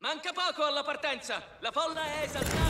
Manca poco alla partenza! La folla è esaltata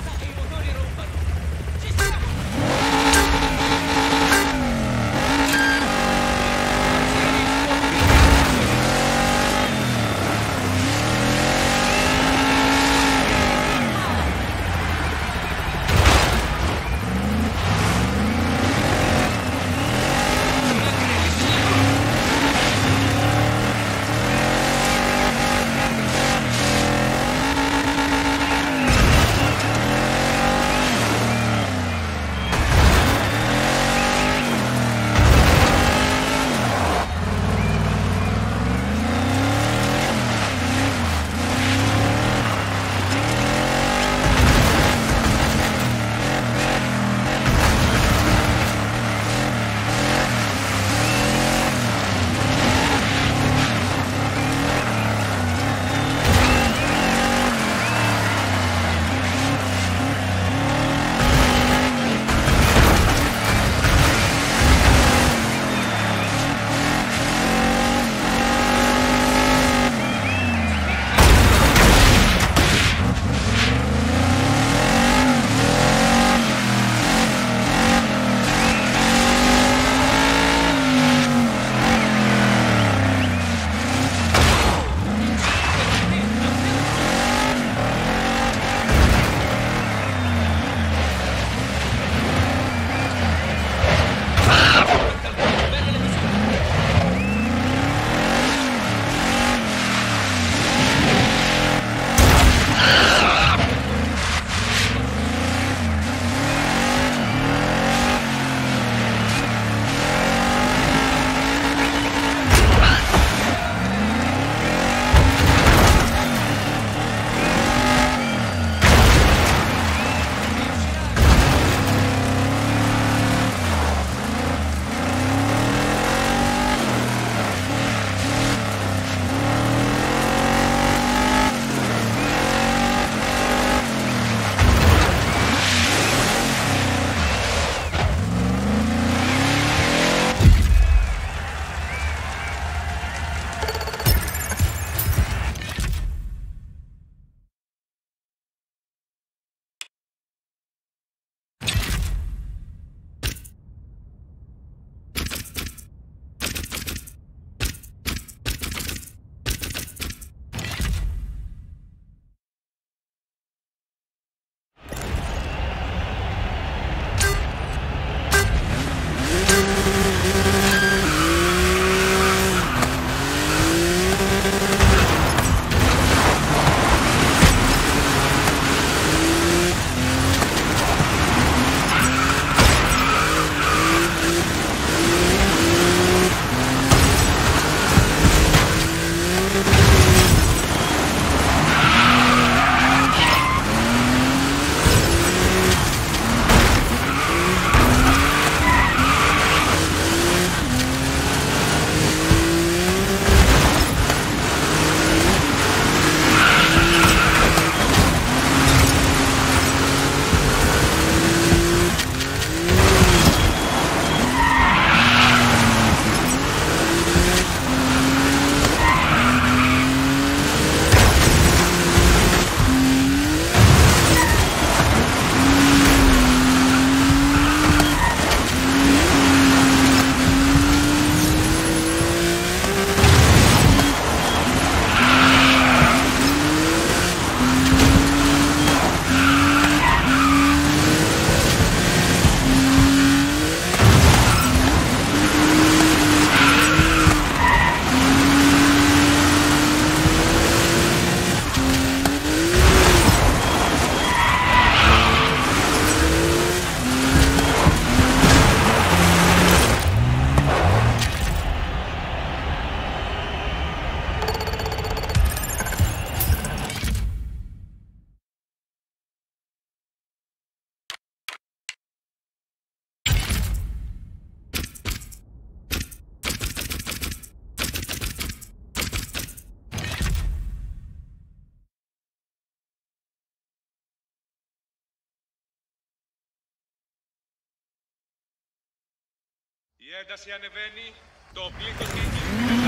Η ένταση ανεβαίνει, το πλήθος κινδύνου είναι κατά και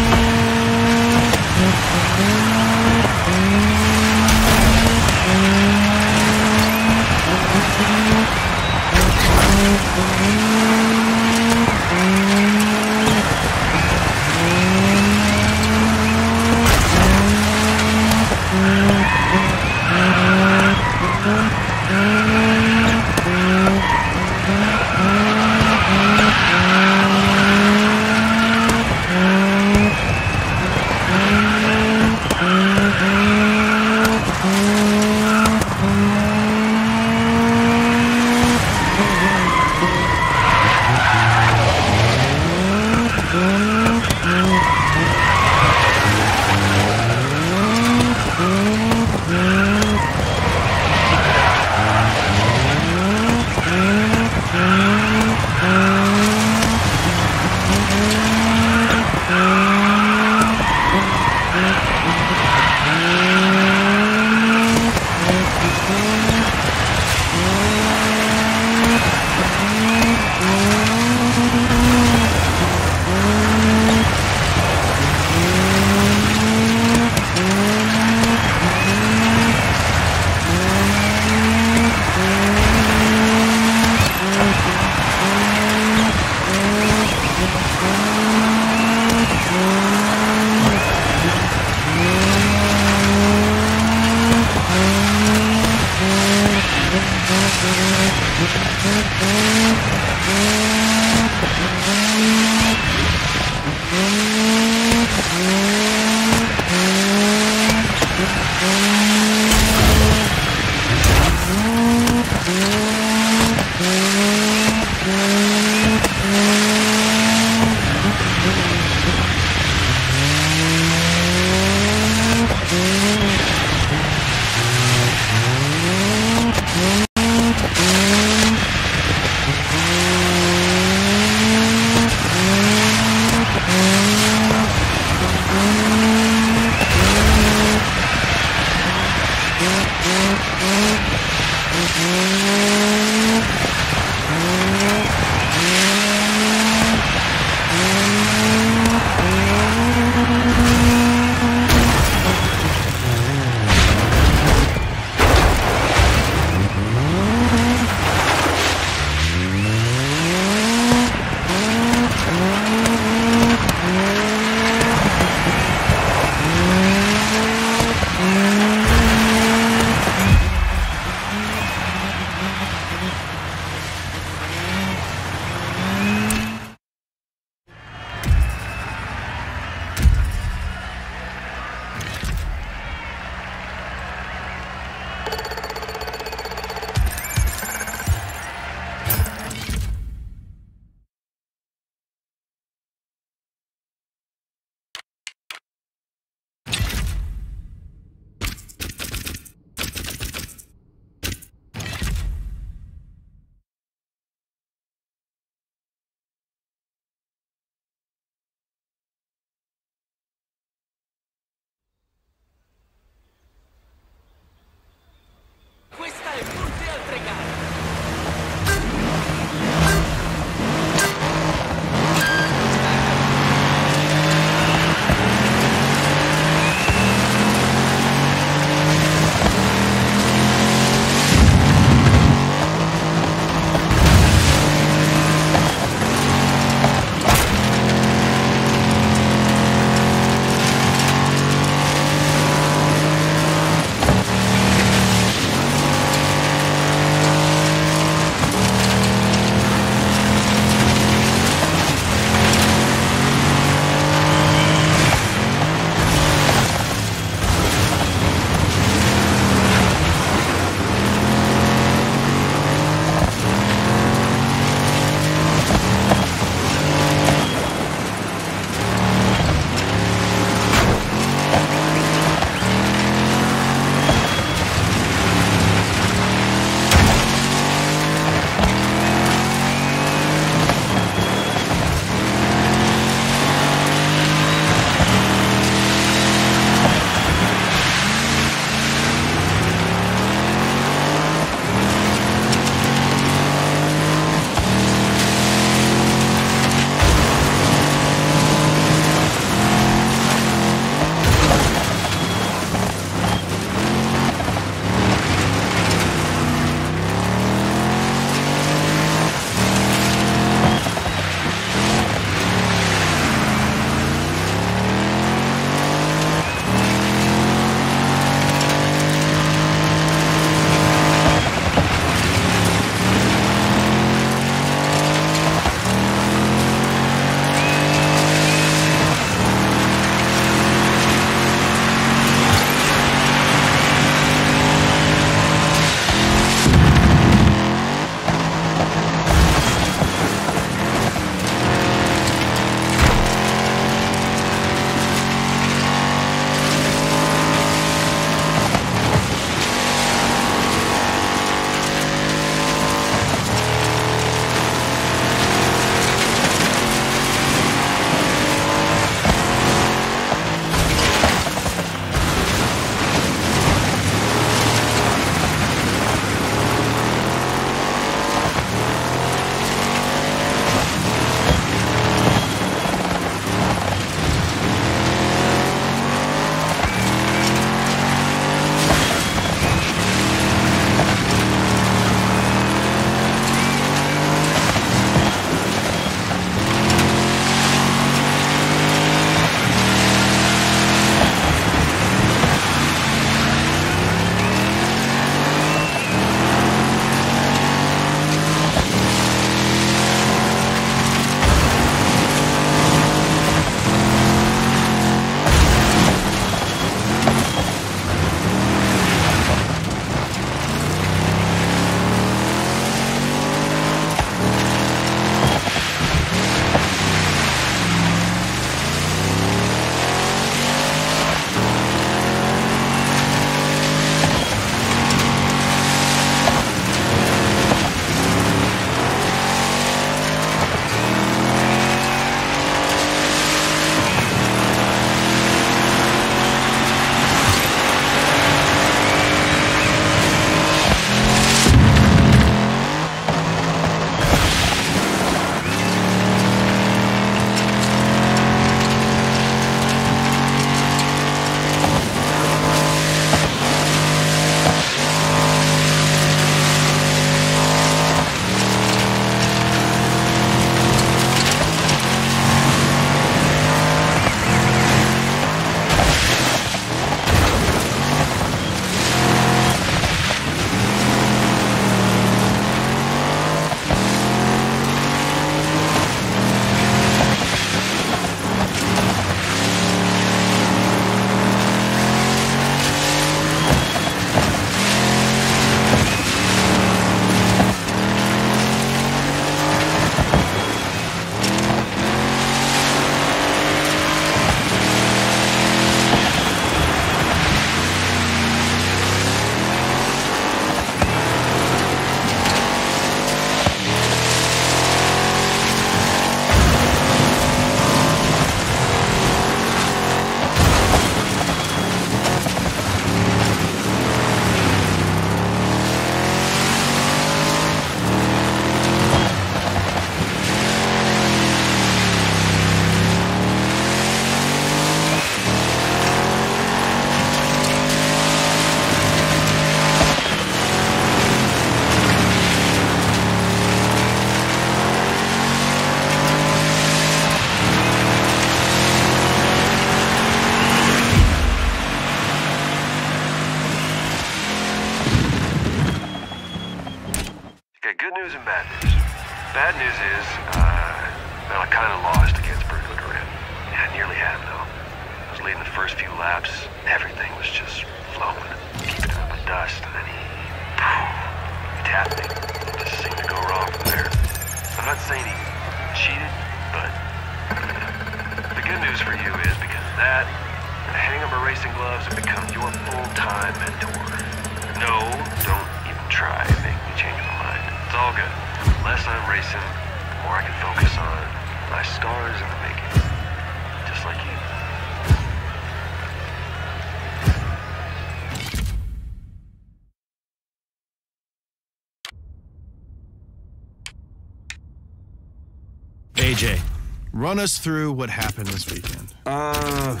run us through what happened this weekend. Uh,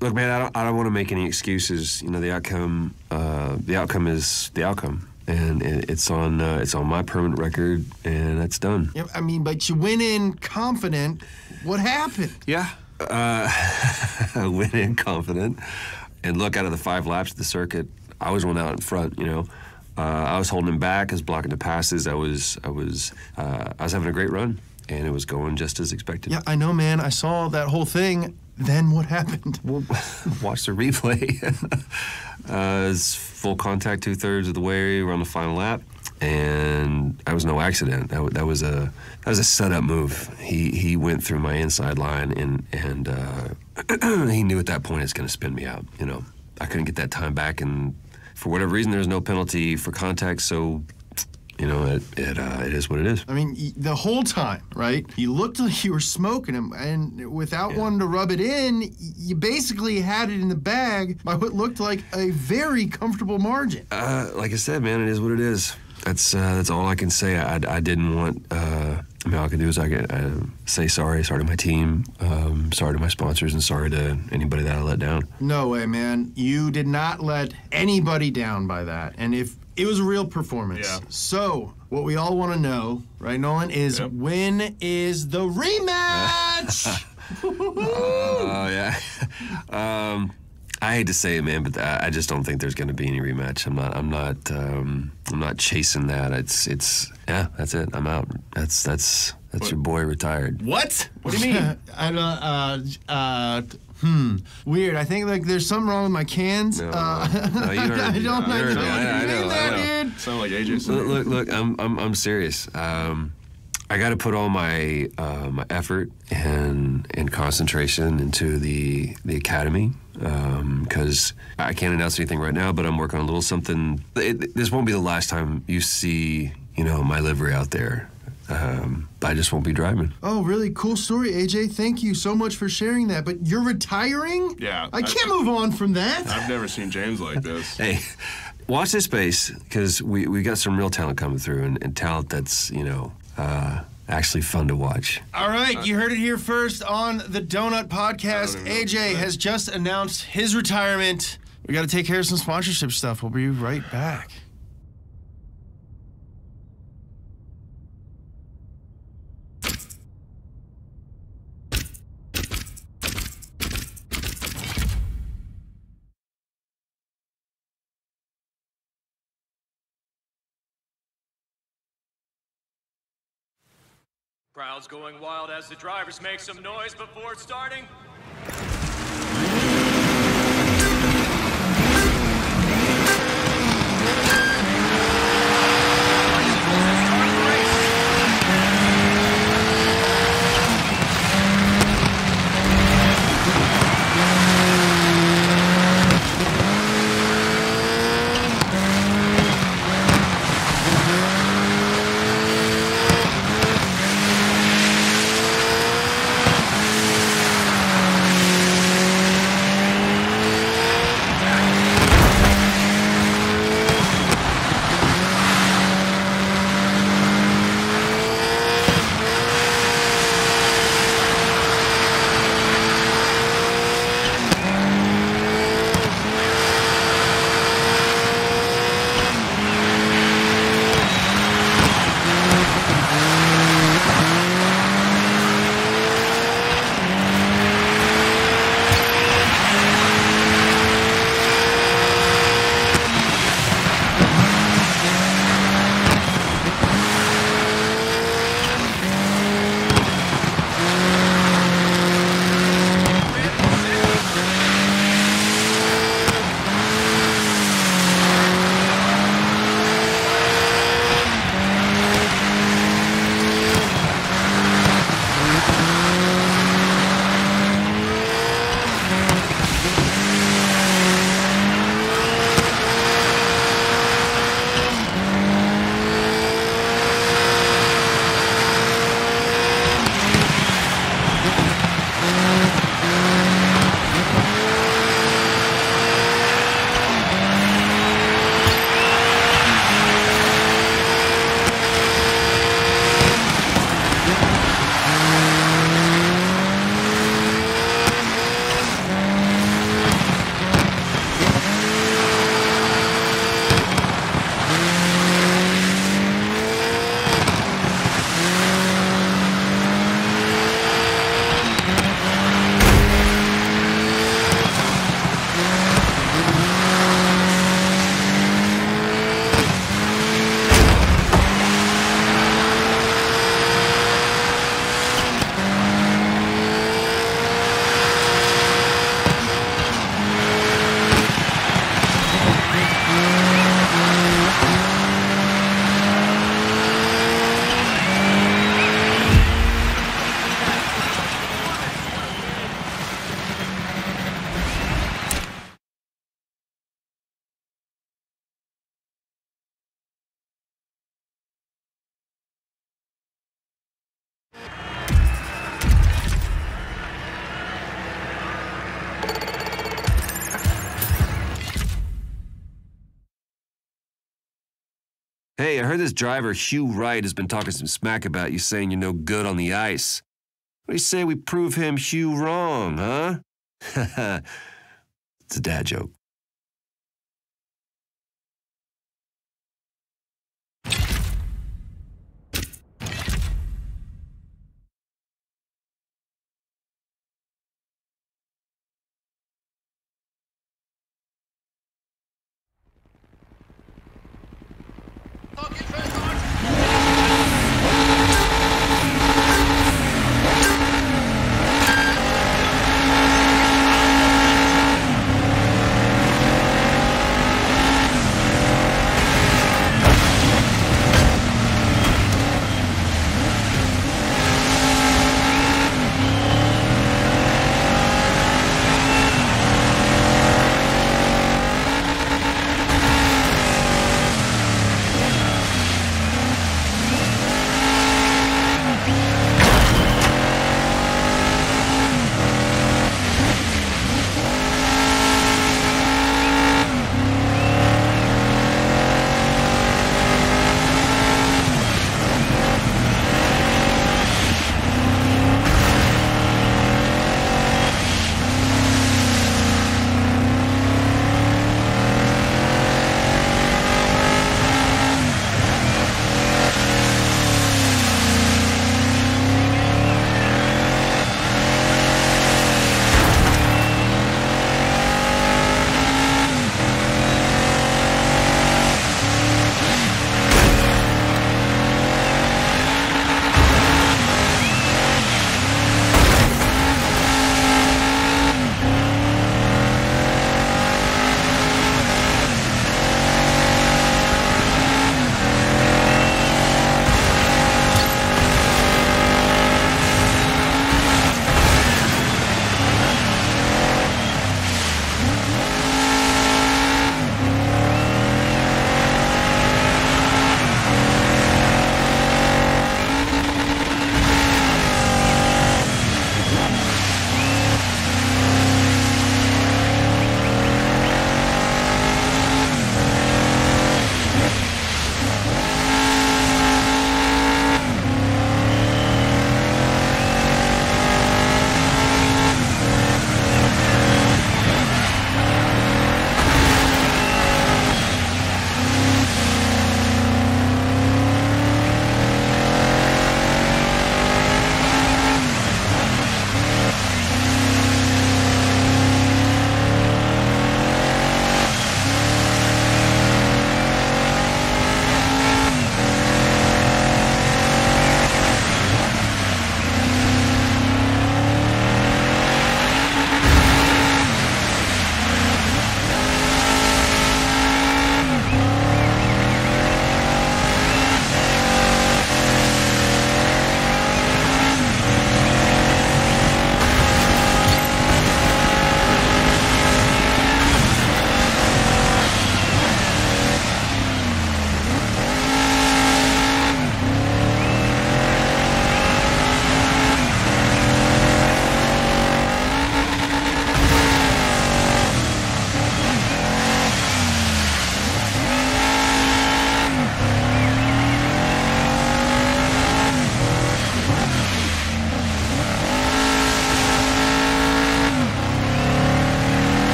look, man, I don't, I don't want to make any excuses. You know, the outcome, uh, the outcome is the outcome, and it, it's on, uh, it's on my permanent record, and that's done. Yeah, I mean, but you went in confident. What happened? Yeah. Uh, I went in confident, and look, out of the five laps of the circuit, I was one out in front. You know, uh, I was holding him back, I was blocking the passes. I was, I was, uh, I was having a great run, and it was going just as expected. Yeah, I know, man. I saw that whole thing. Then what happened? Well, watch the replay. uh, it's full contact two thirds of the way. We're on the final lap, and that was no accident. That, that was a that was a setup move. He he went through my inside line, and and uh, he knew at that point it's going to spin me out. You know, I couldn't get that time back, and for whatever reason, there was no penalty for contact. So, know, it it, uh, it is what it is. I mean, the whole time, right? You looked like you were smoking him, and without Yeah. wanting to rub it in, you basically had it in the bag by what looked like a very comfortable margin. Uh, like I said, man, it is what it is. That's uh, that's all I can say. I, I didn't want. Uh, I mean, all I can do is I can uh, say sorry. Sorry to my team. Um, sorry to my sponsors, and sorry to anybody that I let down. No way, man. You did not let anybody down by that. And if it was a real performance. Yeah. So, what we all want to know, right, Nolan, is Yep. when is the rematch? Oh yeah. um, I hate to say it, man, but I, I just don't think there's going to be any rematch. I'm not. I'm not. Um, I'm not chasing that. It's. It's. Yeah. That's it. I'm out. That's. That's. That's your boy retired. what? What do you mean? I don't. Uh, uh, hmm. Weird. I think like there's something wrong with my cans. No, uh, no, you heard I don't. You I heard don't. I- I mean know, I know. dude. Sound like AJ. Look, look, look I'm, I'm, I'm serious. Um, I got to put all my uh, my effort and and concentration into the the academy because I can't announce anything right now. But I'm working on a little something. It, this won't be the last time you see you know my livery out there. Um, I just won't be driving. Oh, really cool story, AJ. Thank you so much for sharing that. But you're retiring? Yeah, I I- can't move on from that. I've never seen James like this. Hey, watch this space because we we got some real talent coming through and, and talent that's you know uh, actually fun to watch. All right, you heard it here first on the Donut Podcast. I don't even know AJ has just announced his retirement. We got to take care of some sponsorship stuff. We'll be right back. Crowd's going wild as the drivers make some noise before starting. Heard this driver, Hugh Wright, has been talking some smack about you saying you're no good on the ice. What do you say we prove him Hugh wrong, huh? it's a dad joke.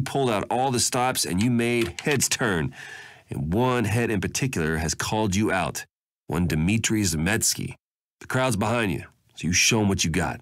You pulled out all the stops and you made heads turn. And one head in particular has called you out. One Dmitry Zemetsky. The crowd's behind you, so you show 'em what you got.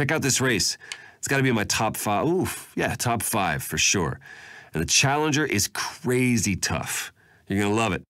Check out this race. It's got to be in my top five. Oof, yeah, top five for sure. And the Challenger is crazy tough. You're going to love it.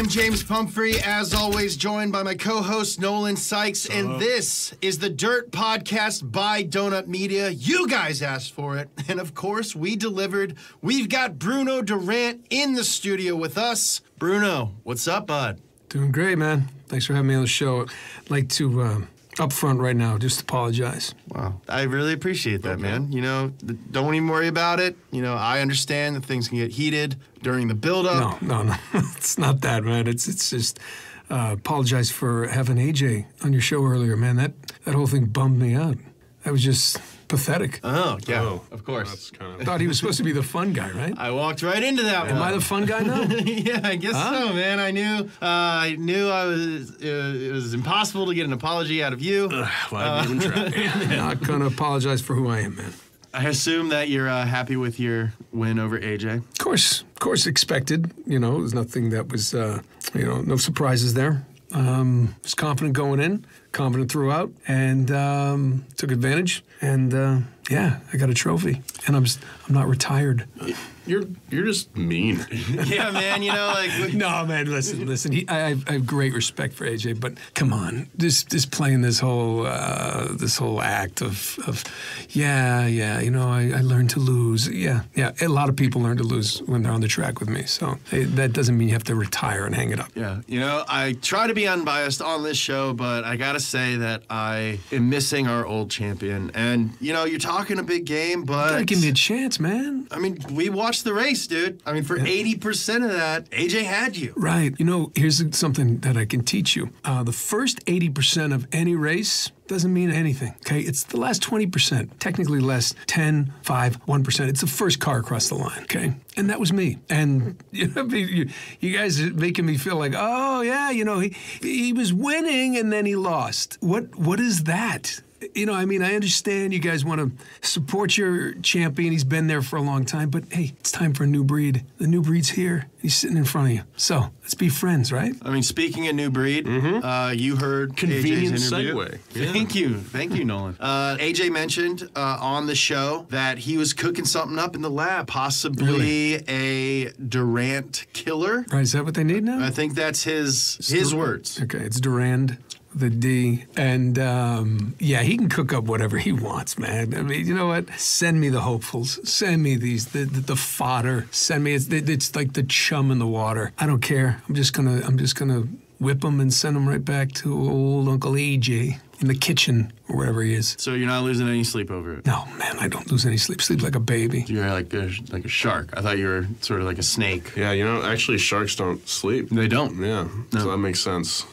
Right, I'm James Pumphrey, as always, joined by my co host Nolan Sykes, and this is the Dirt Podcast by Donut Media. You guys asked for it, and of course, we delivered. We've got Bruno Durant in the studio with us. Bruno, what's up, bud? Doing great, man. Thanks for having me on the show. I'd like to, um, up front right now, just apologize. Wow, I really appreciate that, man. You know, th- don't even worry about it. You know, I understand that things can get heated during the build-up. No, no, no. it's not that, man. It's it's just uh, apologize for having AJ on your show earlier, man. That that whole thing bummed me out. I was just pathetic. Oh, yeah, Oh, of course. That's kind I of. thought he was supposed to be the fun guy, right? I walked right into that Am one. I the fun guy now? yeah, I guess so, man. I knew, uh, I knew I was. Uh, it was impossible to get an apology out of you. Why even try? not gonna apologize for who I am, man. I assume that you're uh, happy with your win over AJ. Of course, of course, expected. You know, there's nothing that was, uh, you know, no surprises there. Um, was confident going in, confident throughout, and um, took advantage. And uh, yeah, I got a trophy, and I'm s- I'm not retired. You're you're just mean. yeah, man. You know, like No, man, listen, listen. He, I, I have great respect for AJ, but come on, just just playing this whole uh, this whole act of of yeah, yeah. You know, I, I learned to lose. Yeah, yeah. A lot of people learn to lose when they're on the track with me. So hey, that doesn't mean you have to retire and hang it up. Yeah, you know, I try to be unbiased on this show, but I gotta say that I am missing our old champion. And you know, you're talking a big game, Gotta but give me a chance, man. I mean, we watched the race, dude. I mean, for eighty percent of that, AJ had you. Right. You know, here's something that I can teach you. Uh, the first 80% of any race doesn't mean anything, okay? It's the last 20%, technically less 10, 5, 1%. It's the first car across the line, okay? And that was me. And you, know, you, you guys are making me feel like, oh, yeah, you know, he, he was winning and then he lost. What What is that? You know, I mean, I understand you guys want to support your champion. He's been there for a long time, but hey, it's time for a new breed. The new breed's here. He's sitting in front of you. So let's be friends, right? I mean, speaking of new breed, uh, you heard Convenient AJ's interview. segue. Yeah. Thank you, thank you, Nolan. Uh, AJ mentioned uh, on the show that he was cooking something up in the lab, possibly a Durant killer. Right? Is that what they need now? I think that's his his words. Okay, it's Durand, the D, and um, yeah, he can cook up whatever he wants, man. I mean, you know what? Send me the hopefuls. Send me these the the, the fodder. Send me it's it's like the chum in the water. I don't care. I'm just gonna I'm just gonna whip them and send them right back to old Uncle AJ in the kitchen or wherever he is. So you're not losing any sleep over it. No, man, I don't lose any sleep. Sleep like a baby. You're like a, like a shark. I thought you were sort of like a snake. Yeah, you know, actually, sharks don't sleep. They don't. Yeah, No. so that makes sense.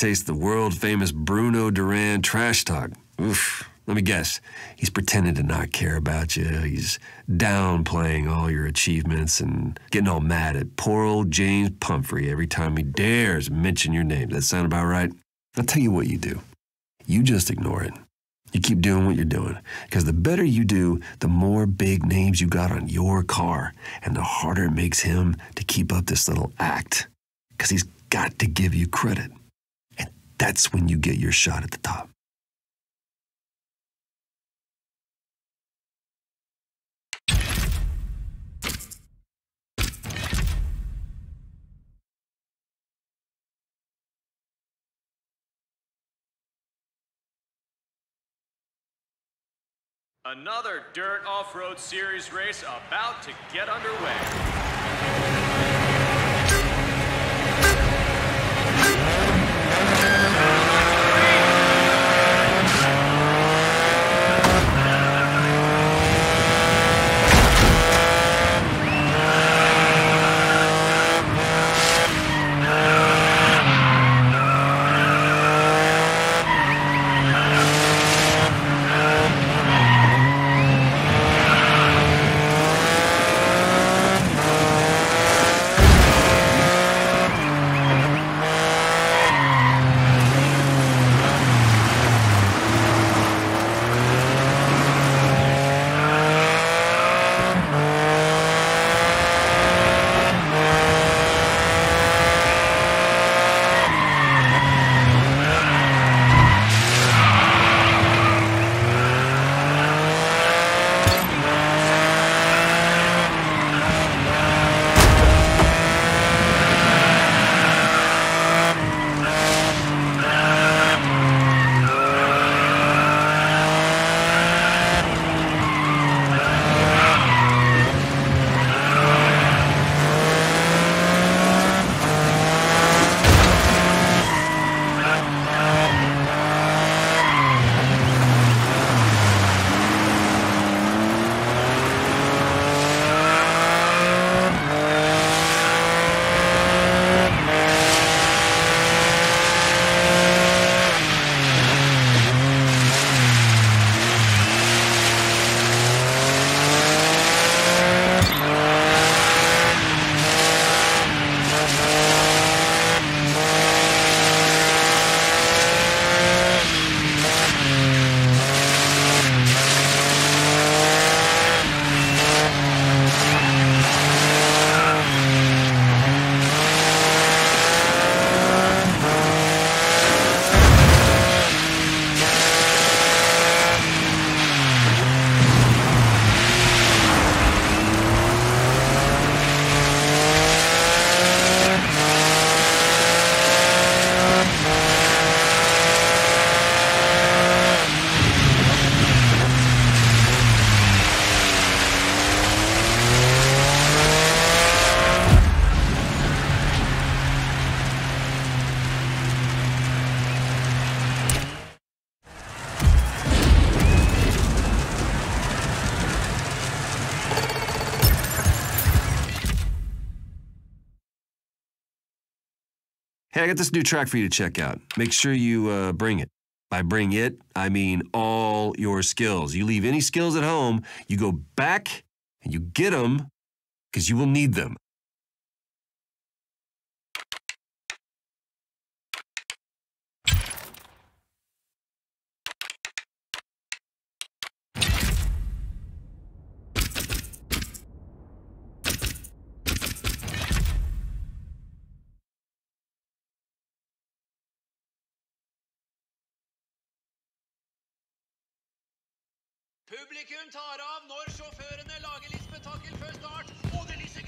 Taste the world famous Bruno Durand trash talk. Oof. Let me guess. He's pretending to not care about you. He's downplaying all your achievements and getting all mad at poor old James Pumphrey every time he dares mention your name. Does that sound about right? I'll tell you what you do. You just ignore it. You keep doing what you're doing. Because the better you do, the more big names you got on your car, and the harder it makes him to keep up this little act. Because he's got to give you credit. That's when you get your shot at the top. Another Dirt Off-Road Series race about to get underway. Got this new track for you to check out. Make sure you uh, bring it. By bring it, I mean all your skills. You leave any skills at home, you go back and you get them because you will need them. Publikum tar av når sjåførene lager litt spetakkel før start, og det lyser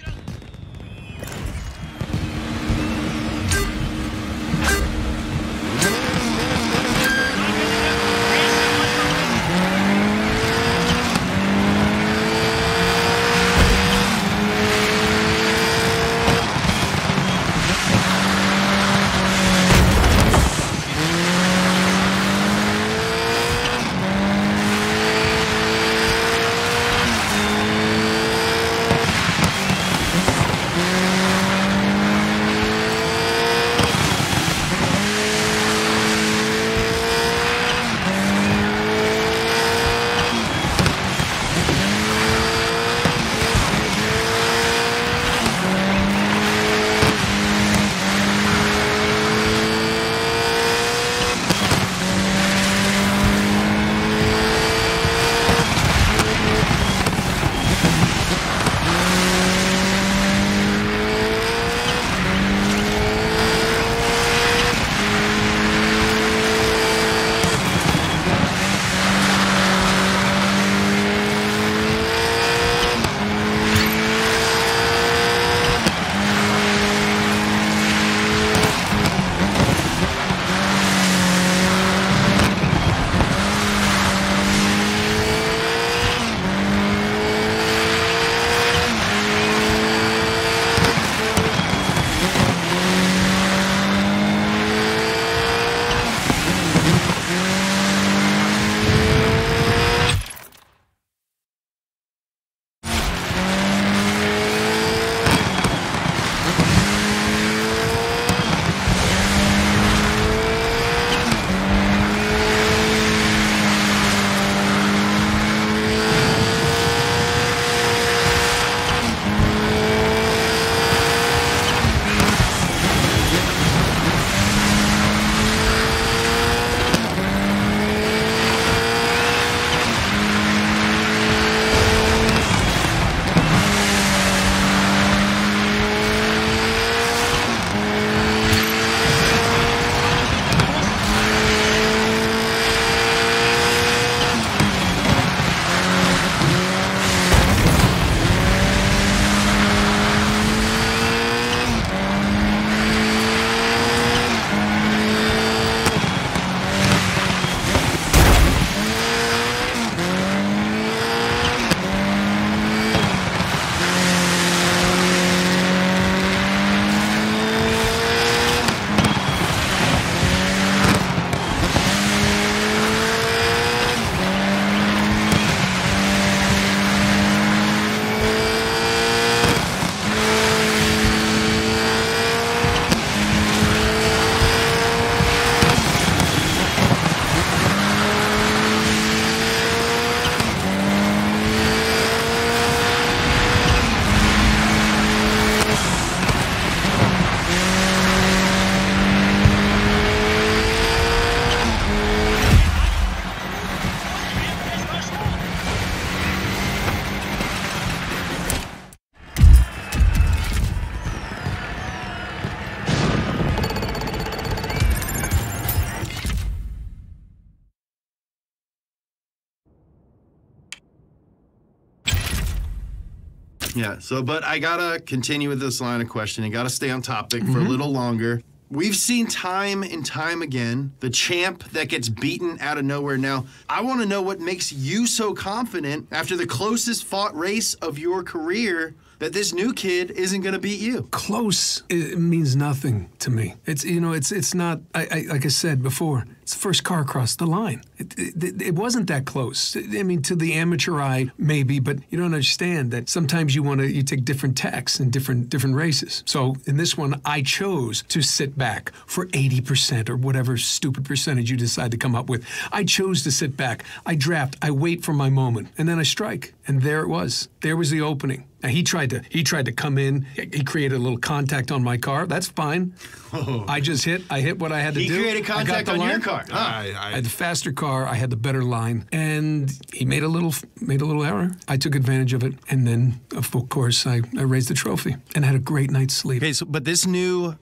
Yeah. So, but I gotta continue with this line of questioning. Gotta stay on topic Mm-hmm. for a little longer. We've seen time and time again the champ that gets beaten out of nowhere. Now, I want to know what makes you so confident after the closest fought race of your career that this new kid isn't going to beat you. Close it means nothing to me. It's you know, it's it's not. I, I like I said before. It's the first car across the line. It, it, it wasn't that close. I mean, to the amateur eye, maybe, but you don't understand that sometimes you want to you take different tacks in different different races. So in this one, I chose to sit back for 80% or whatever stupid percentage you decide to come up with. I chose to sit back. I draft. I wait for my moment, and then I strike. And there it was. There was the opening. Now he tried to he tried to come in. He created a little contact on my car. That's fine. Oh. I just hit. I hit what I had to He do. He created contact the on your car. Huh. I, I I, had the faster car. I had the better line, and he made a little made a little error. I took advantage of it, and then of course I, I raised the trophy and had a great night's sleep. Okay, so but this new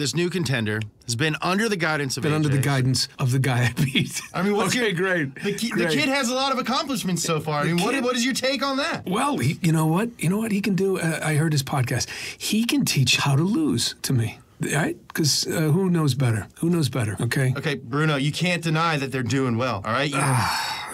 this new contender has been under the guidance of Been under the guidance of the guy I beat. I mean, what's okay, your, great. The, ki- the kid has a lot of accomplishments so far. I mean, what, what is your take on that? Well, he, you know what? You know what he can do? Uh, I heard his podcast. He can teach how to lose to me, right? Because uh, who knows better? Who knows better? Okay. Okay, Bruno, you can't deny that they're doing well. All right. You-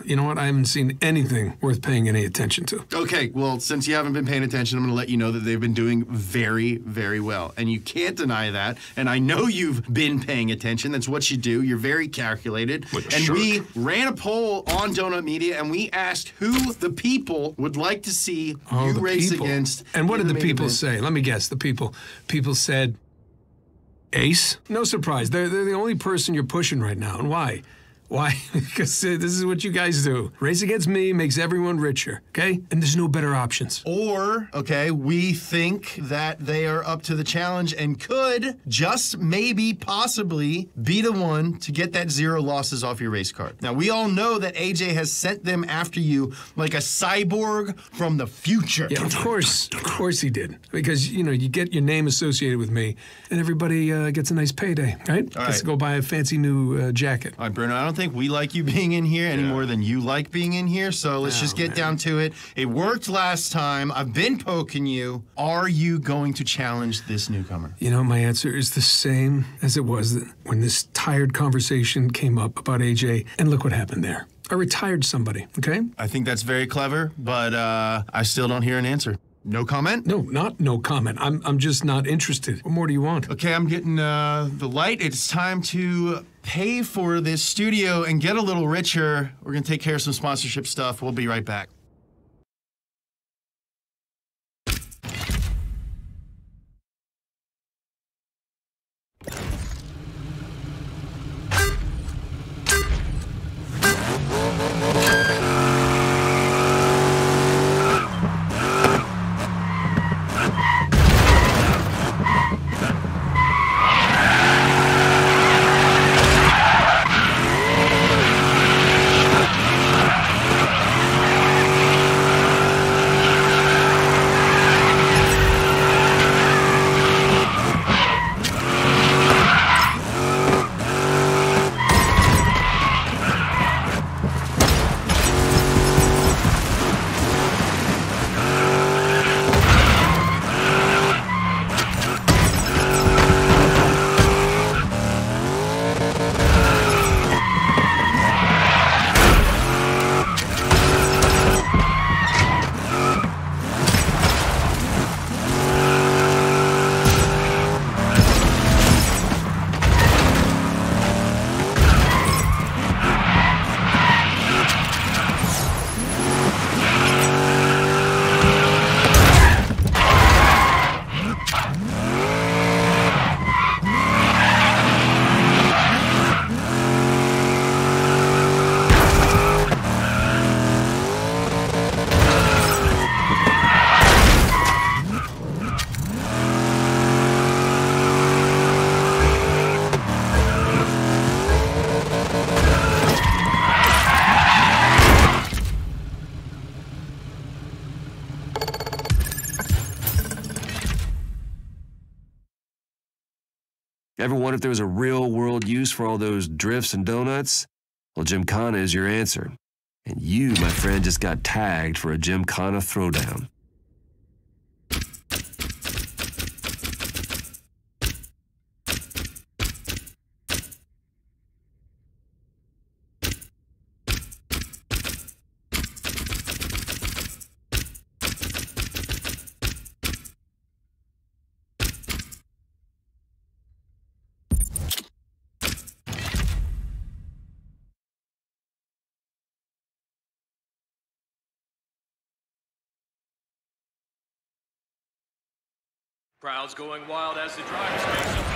You know what? I haven't seen anything worth paying any attention to. okay. Well, since you haven't been paying attention, I'm going to let you know that they've been doing very, very well, and you can't deny that. And I know you've been paying attention. That's what you do. You're very calculated. A and we ran a poll on Donut Media, and we asked who the people would like to see Oh, you the race people. against. And what did the main people event. say? Let me guess. The people people said Ace. No surprise. They're they're the only person you're pushing right now. And why? Why? because uh, this is what you guys do. Race against me makes everyone richer. Okay? And there's no better options. Or, okay, we think that they are up to the challenge and could just maybe, possibly be the one to get that zero losses off your race card. Now, we all know that AJ has sent them after you like a cyborg from the future. Yeah, of course, of course he did. Because you know you get your name associated with me, and everybody uh, gets a nice payday, right? Gets right. to go buy a fancy new uh, jacket. All right, Bruno, I don't think we like you being in here any more than you like being in here. So let's just get down to it. It worked last time. I've been poking you. Are you going to challenge this newcomer? You know, my answer is the same as it was when this tired conversation came up about AJ, and look what happened there. I retired somebody, okay? I think that's very clever, but uh, I still don't hear an answer. No comment? No, not no comment. I'm, I'm just not interested. What more do you want? Okay, I'm getting uh, the light. It's time to pay for this studio and get a little richer. We're going to take care of some sponsorship stuff. We'll be right back. Ever wonder if there was a real world use for all those drifts and donuts? Well, Gymkhana is your answer. And you, my friend, just got tagged for a Gymkhana throwdown. Crowds going wild as the drivers make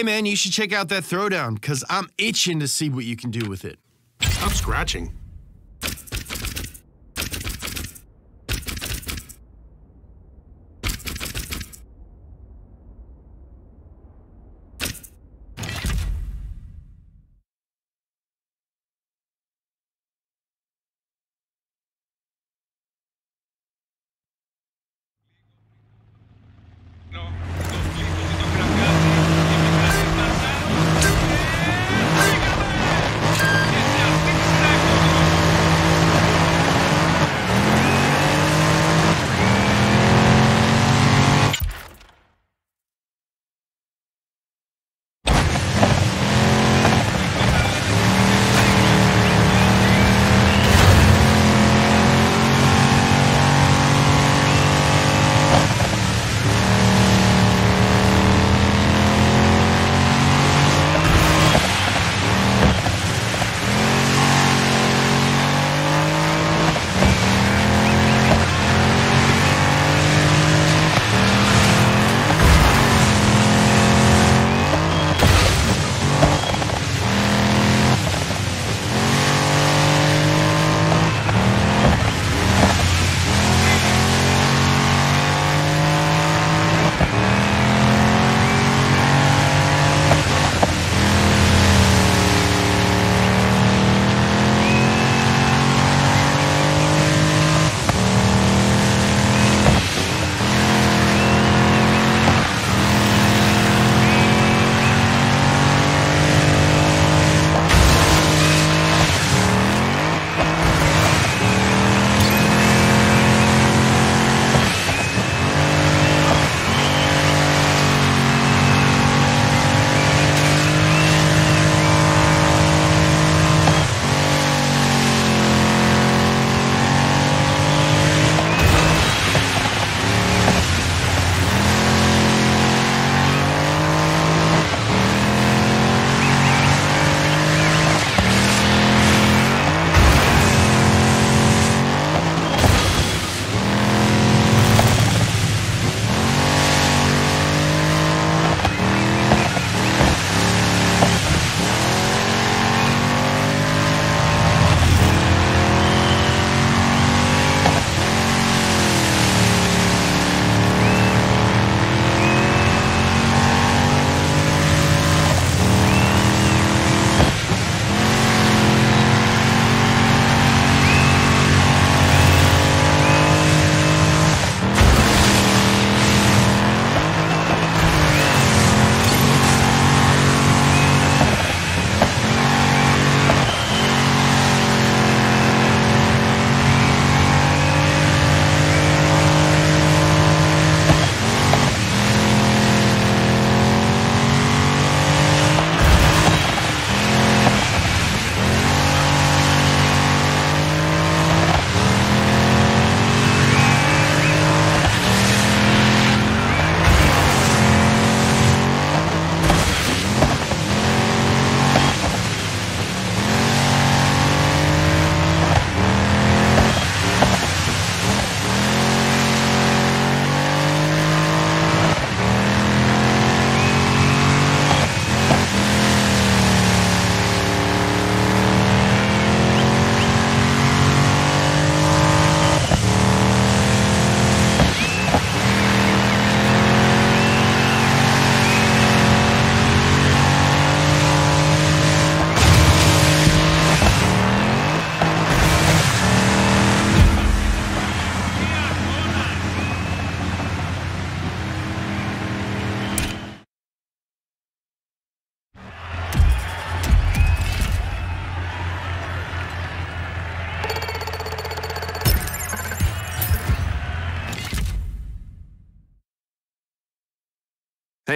Hey man, you should check out that throwdown because I'm itching to see what you can do with it. Stop scratching.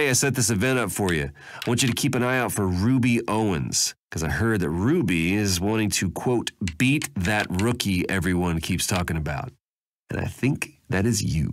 Hey, I set this event up for you. I want you to keep an eye out for Ruby Owens, because I heard that Ruby is wanting to, quote, beat that rookie everyone keeps talking about. And I think that is you.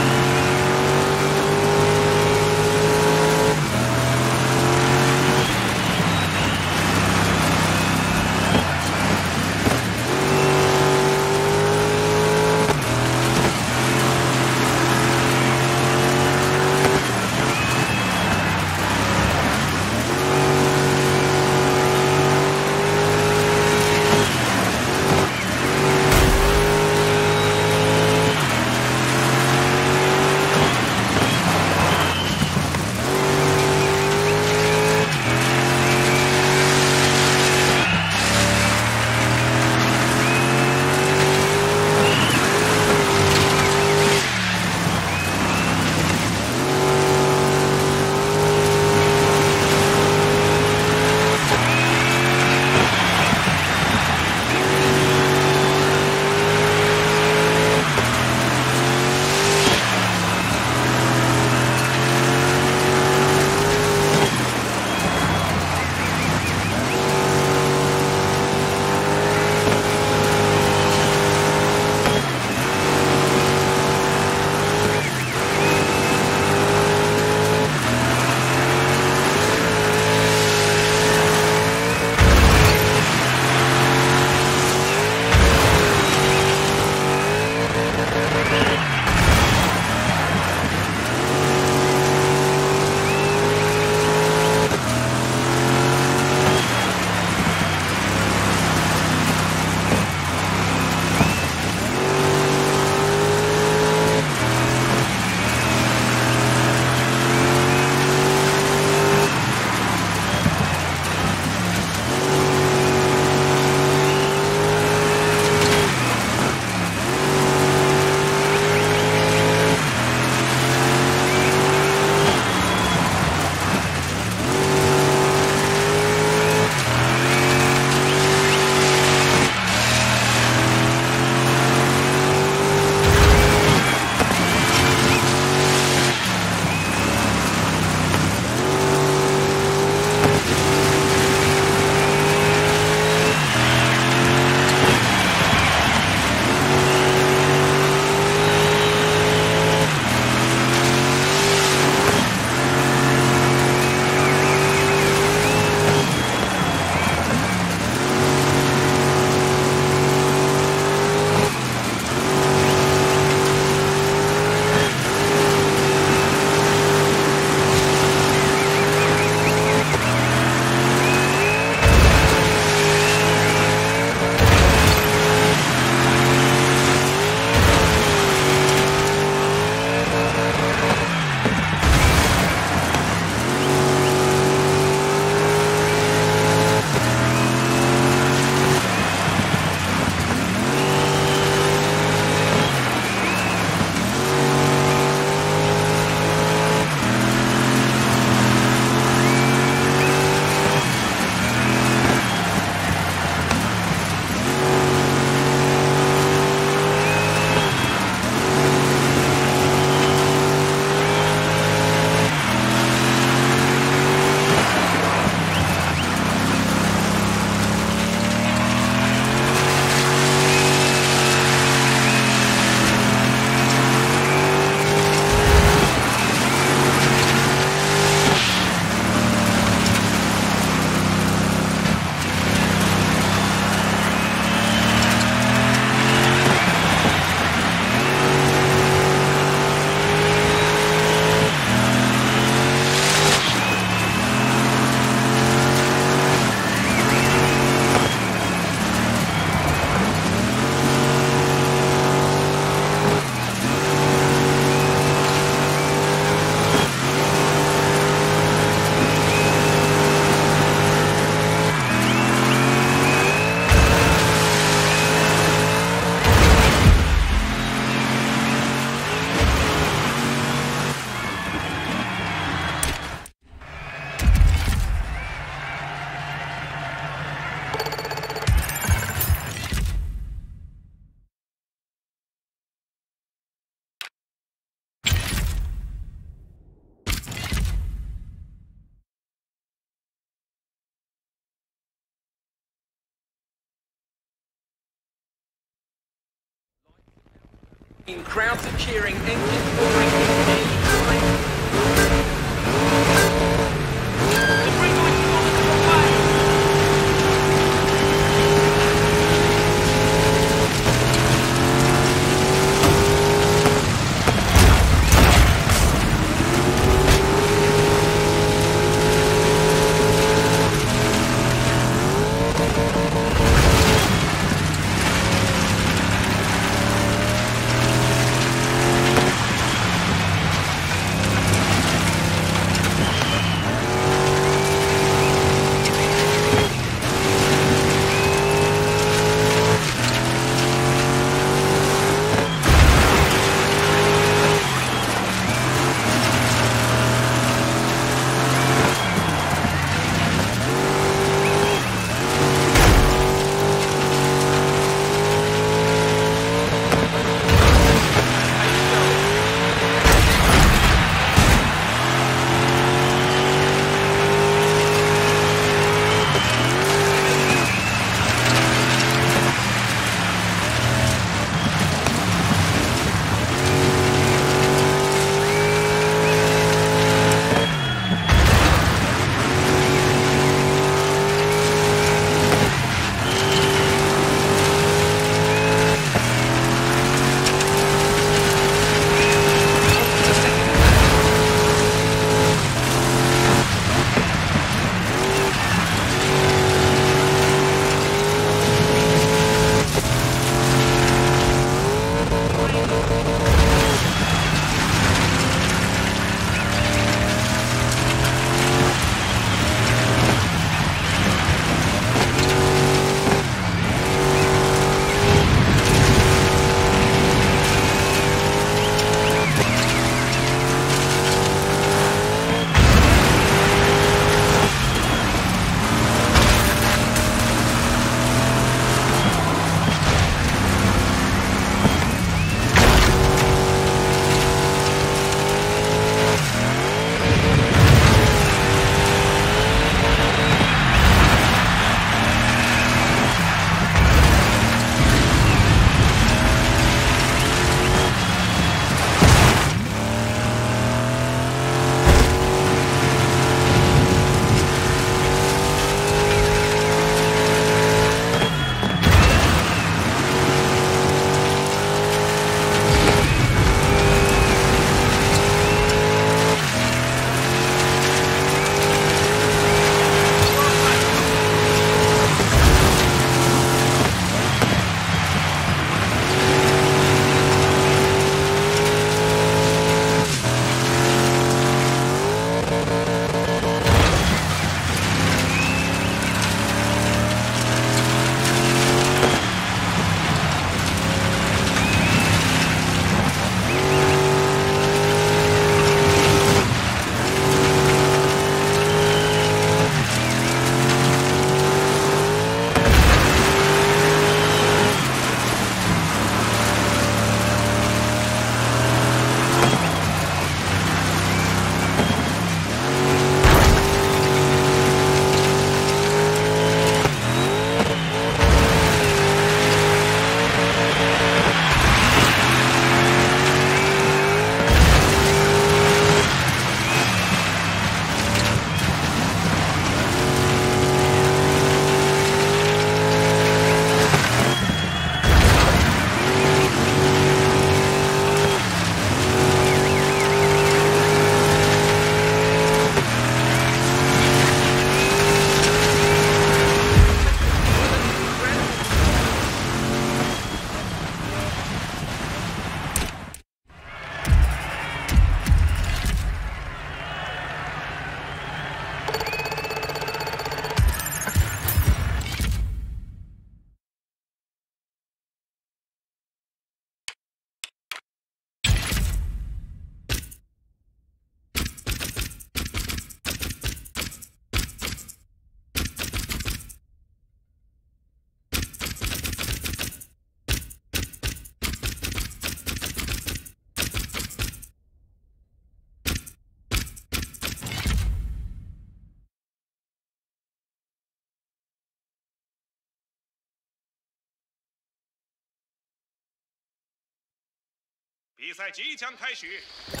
比赛即将开始，准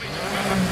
备准备。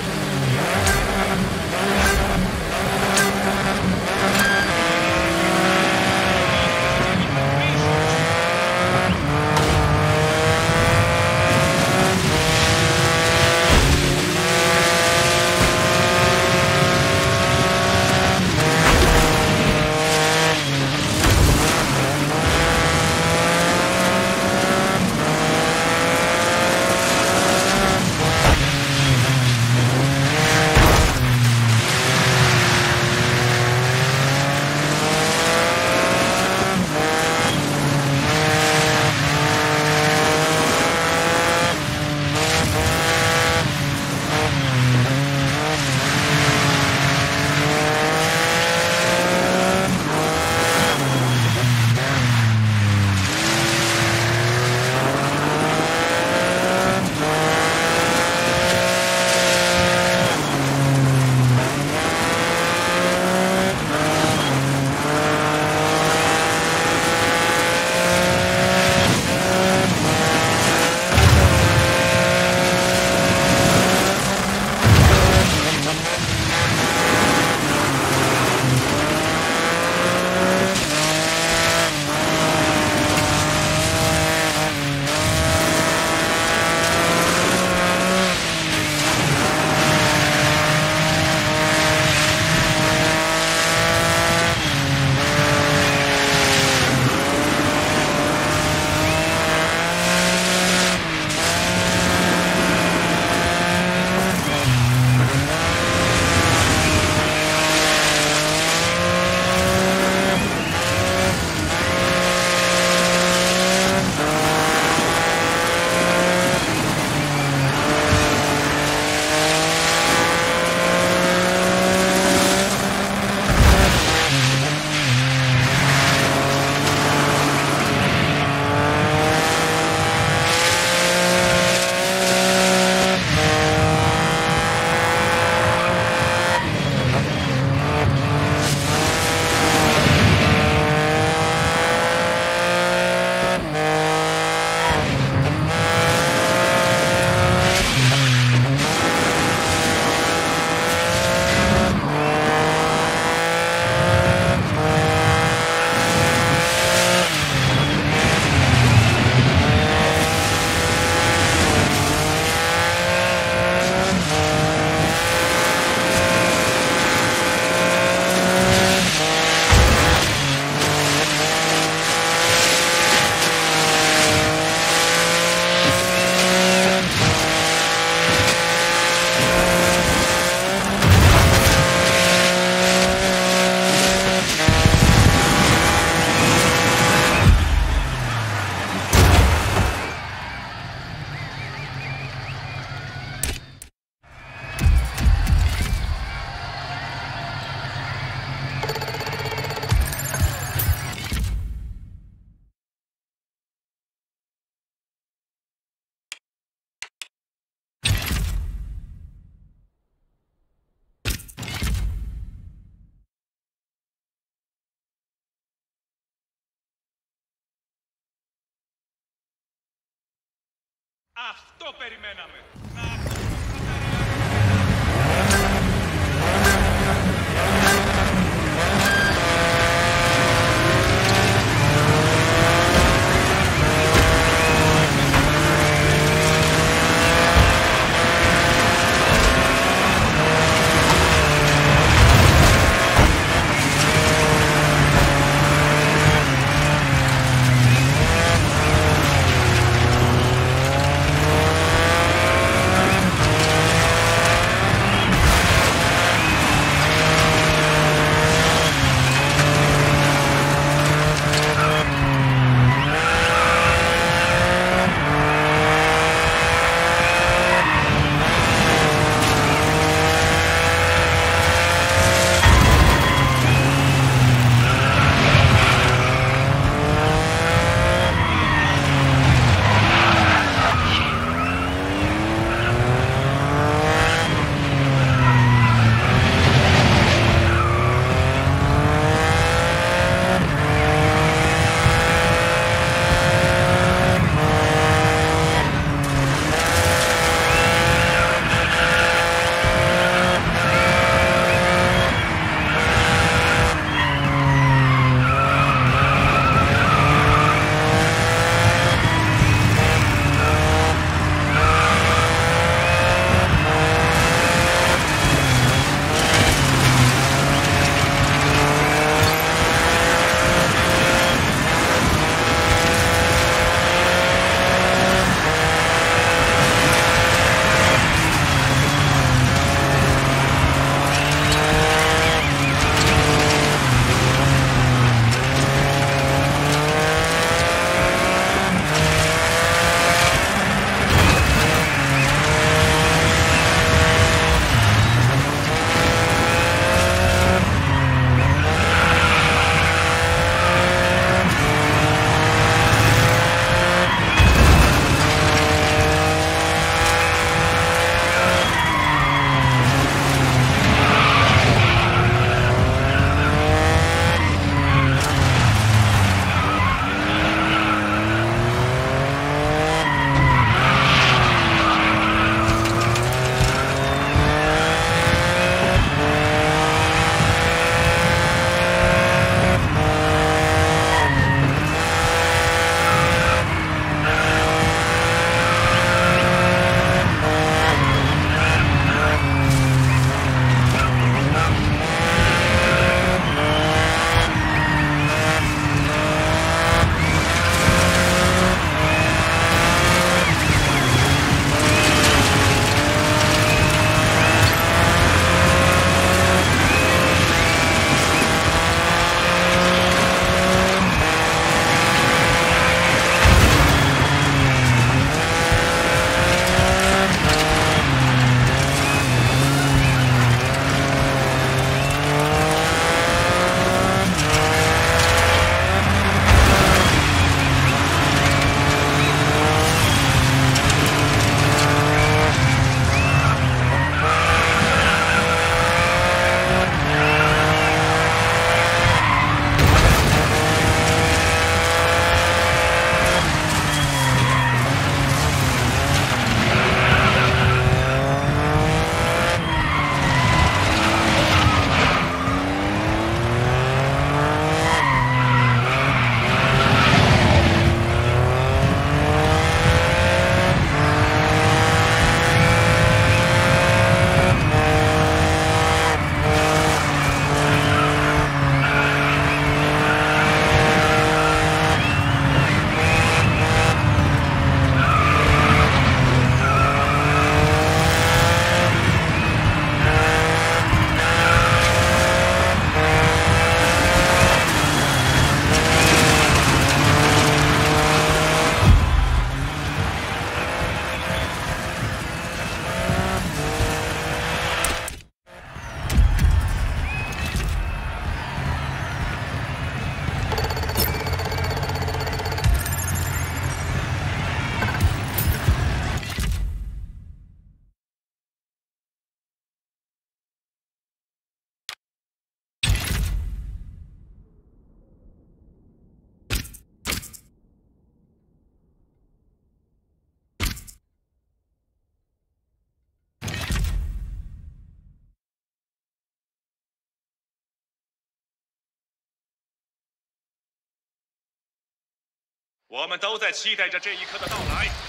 我们都在期待着这一刻的到来。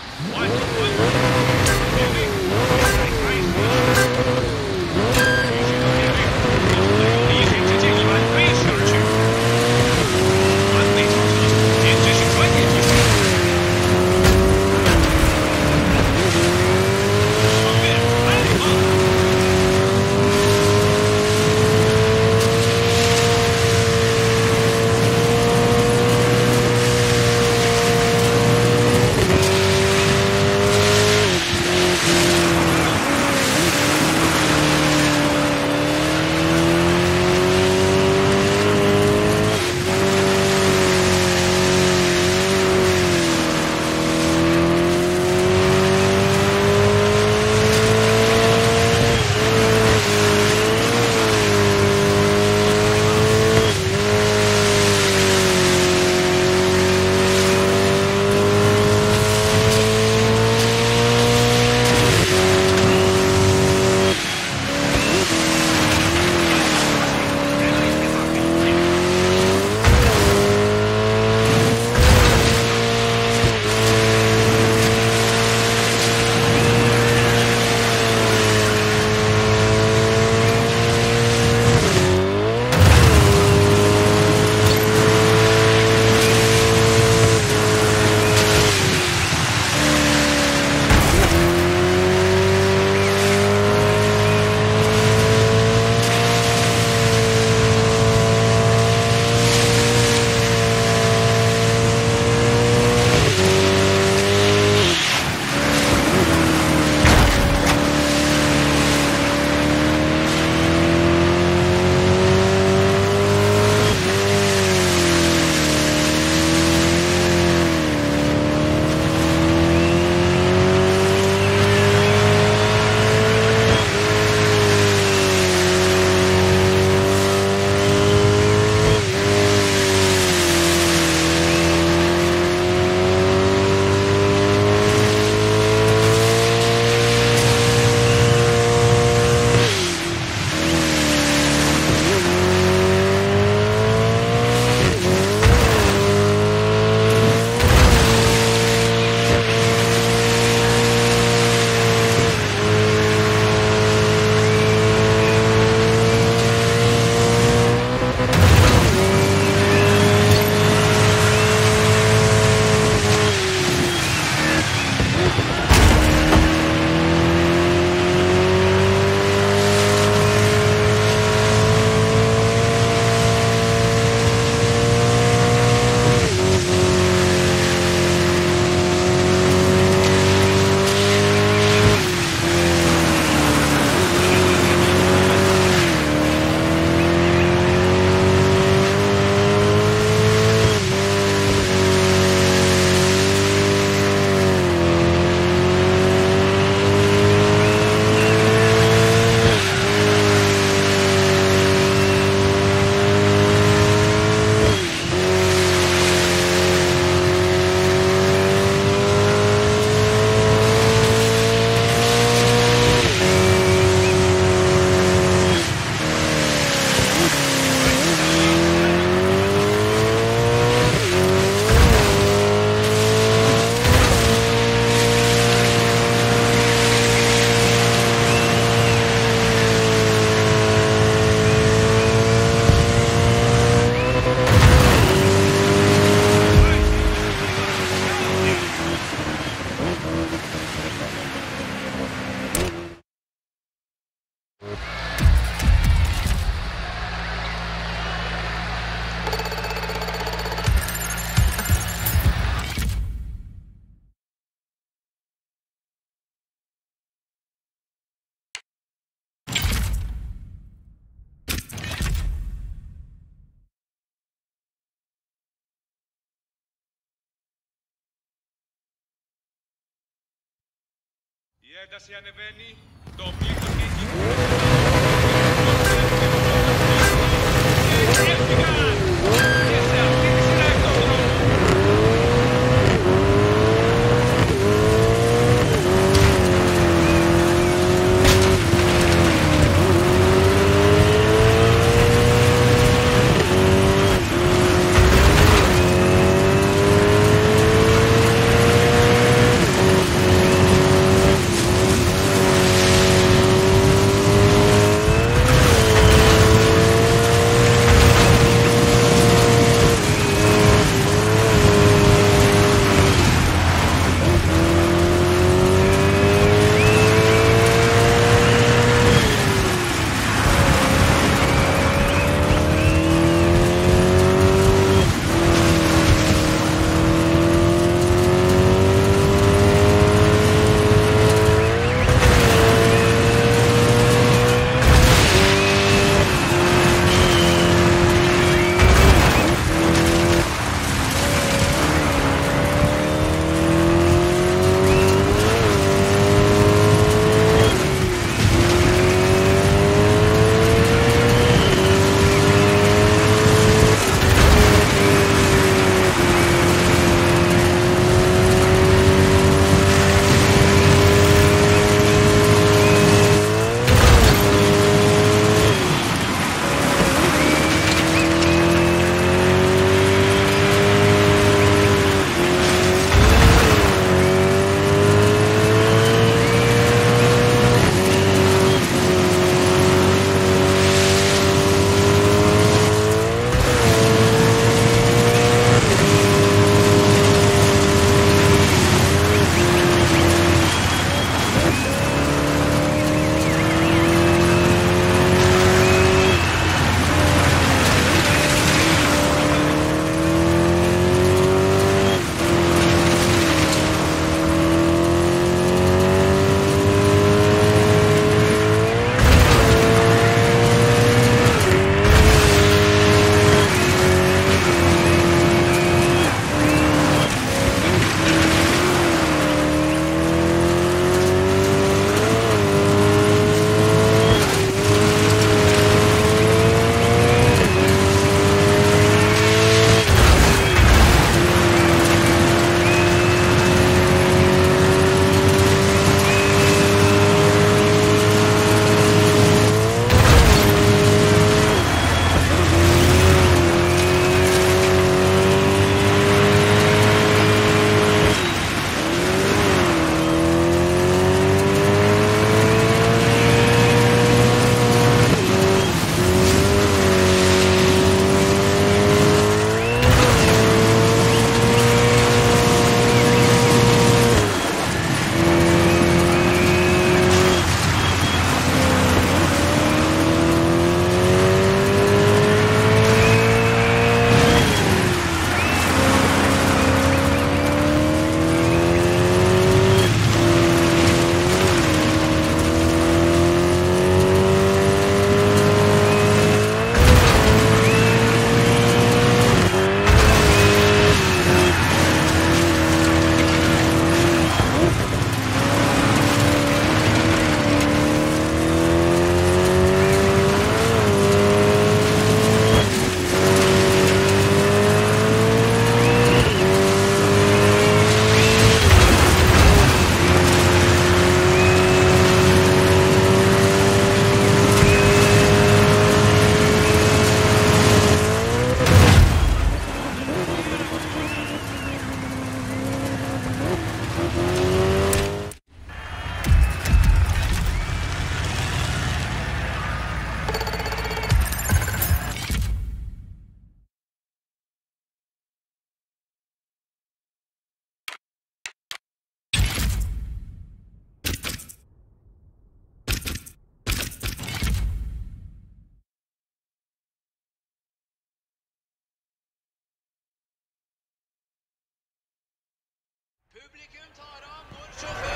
Publikum tar av. Når sjåføren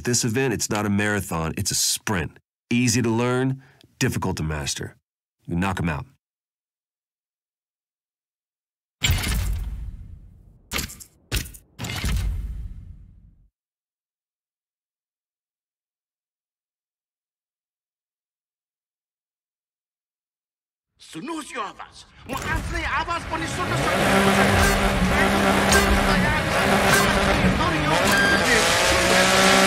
with this event, it's not a marathon, it's a sprint. Easy to learn, difficult to master. You knock them out. Sunusio awas! Mu'afli awas po ni Sunus! Thank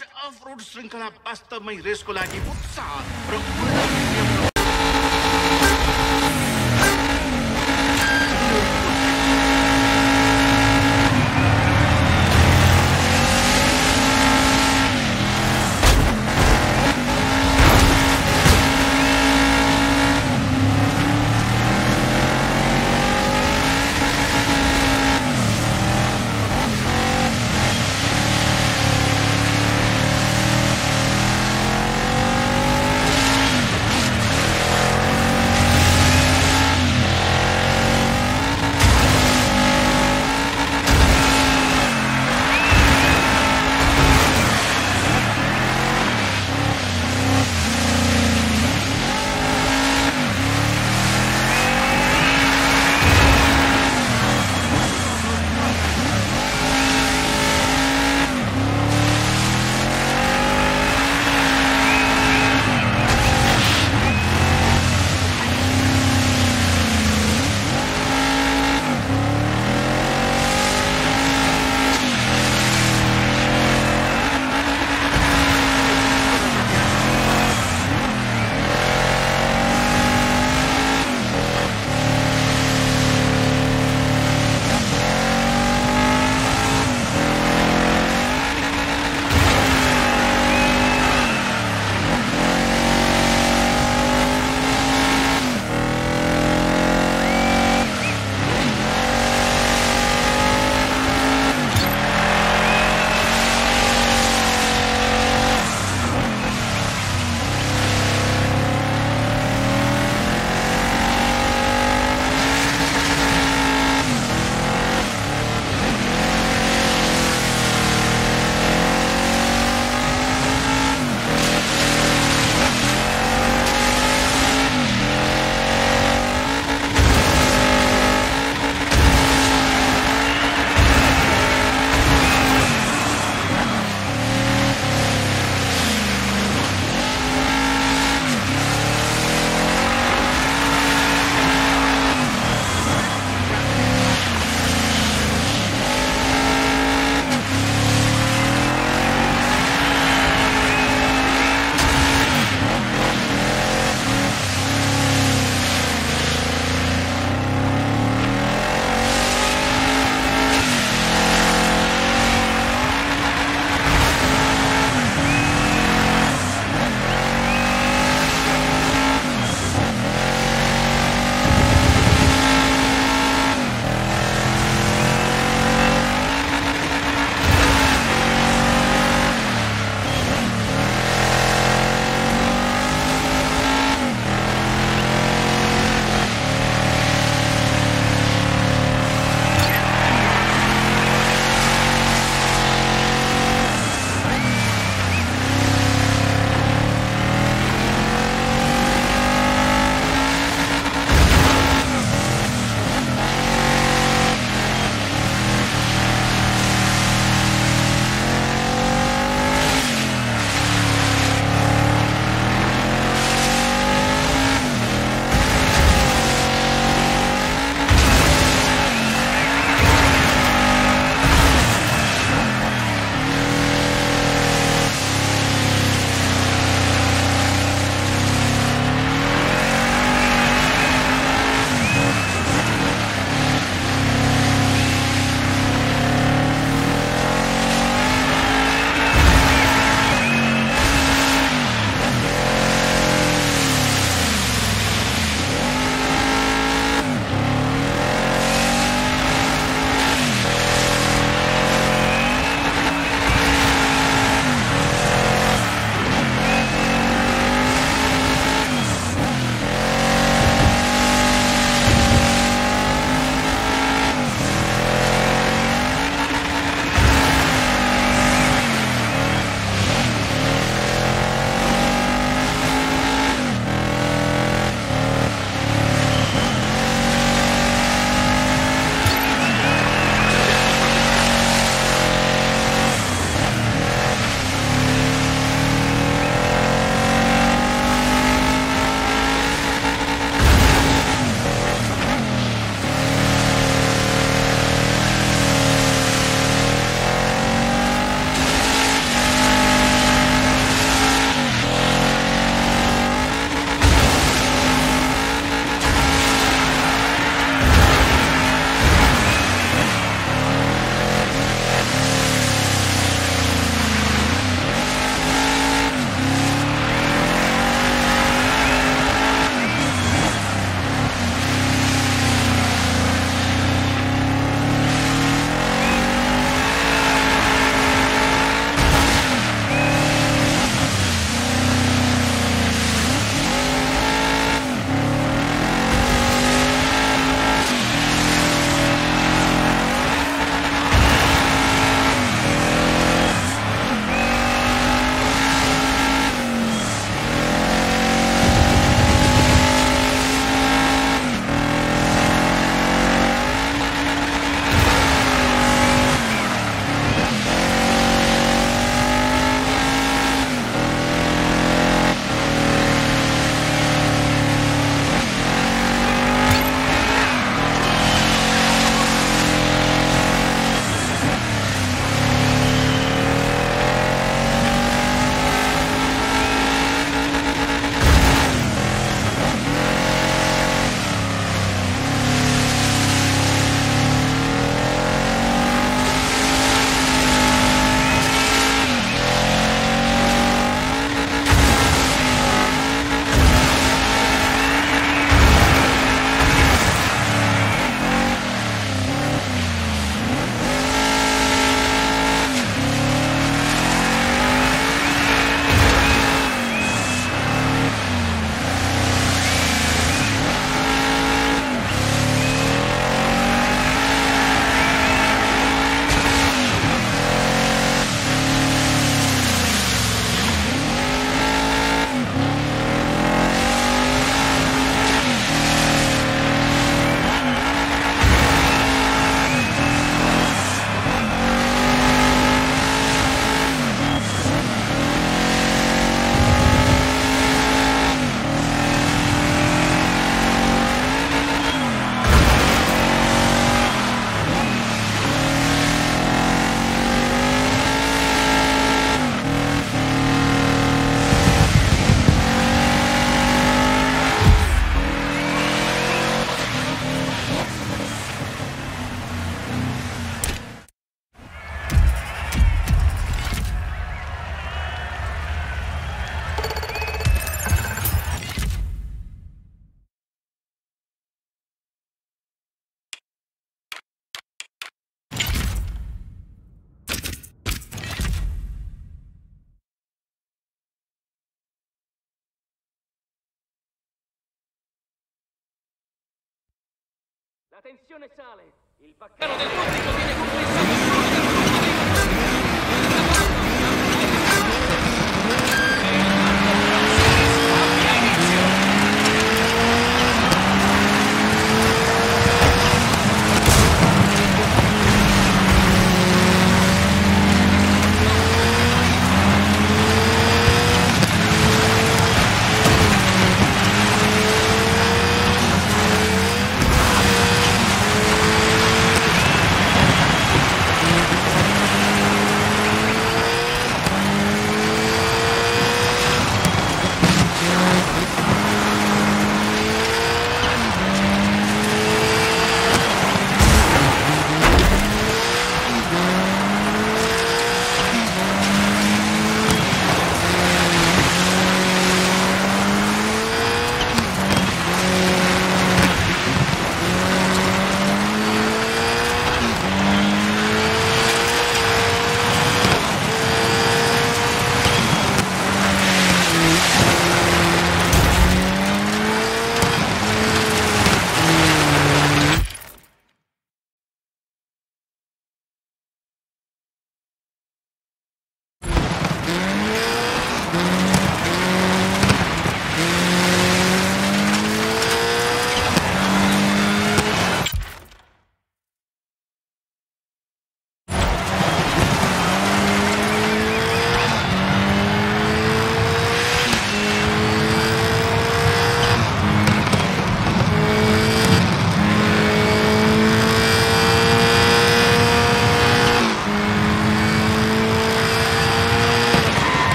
off road श्रृङ्खला वास्तवमै रेसको लागि उत्साह र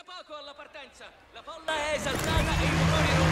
Manca poco alla partenza. La folla è esaltata e i motori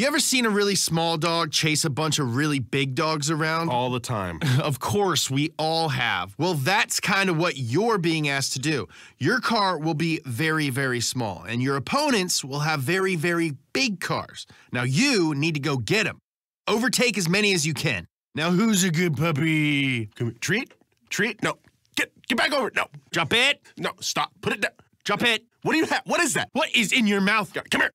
You ever seen a really small dog chase a bunch of really big dogs around? All the time. Of course, we all have. Well, that's kind of what you're being asked to do. Your car will be very, very small, and your opponents will have very, very big cars. Now, you need to go get them. Overtake as many as you can. Now, who's a good puppy? Treat? Treat? No. Get get back over. No. Drop it. No. Stop. Put it down. Drop it. What do you have? What is that? What is in your mouth? Come here.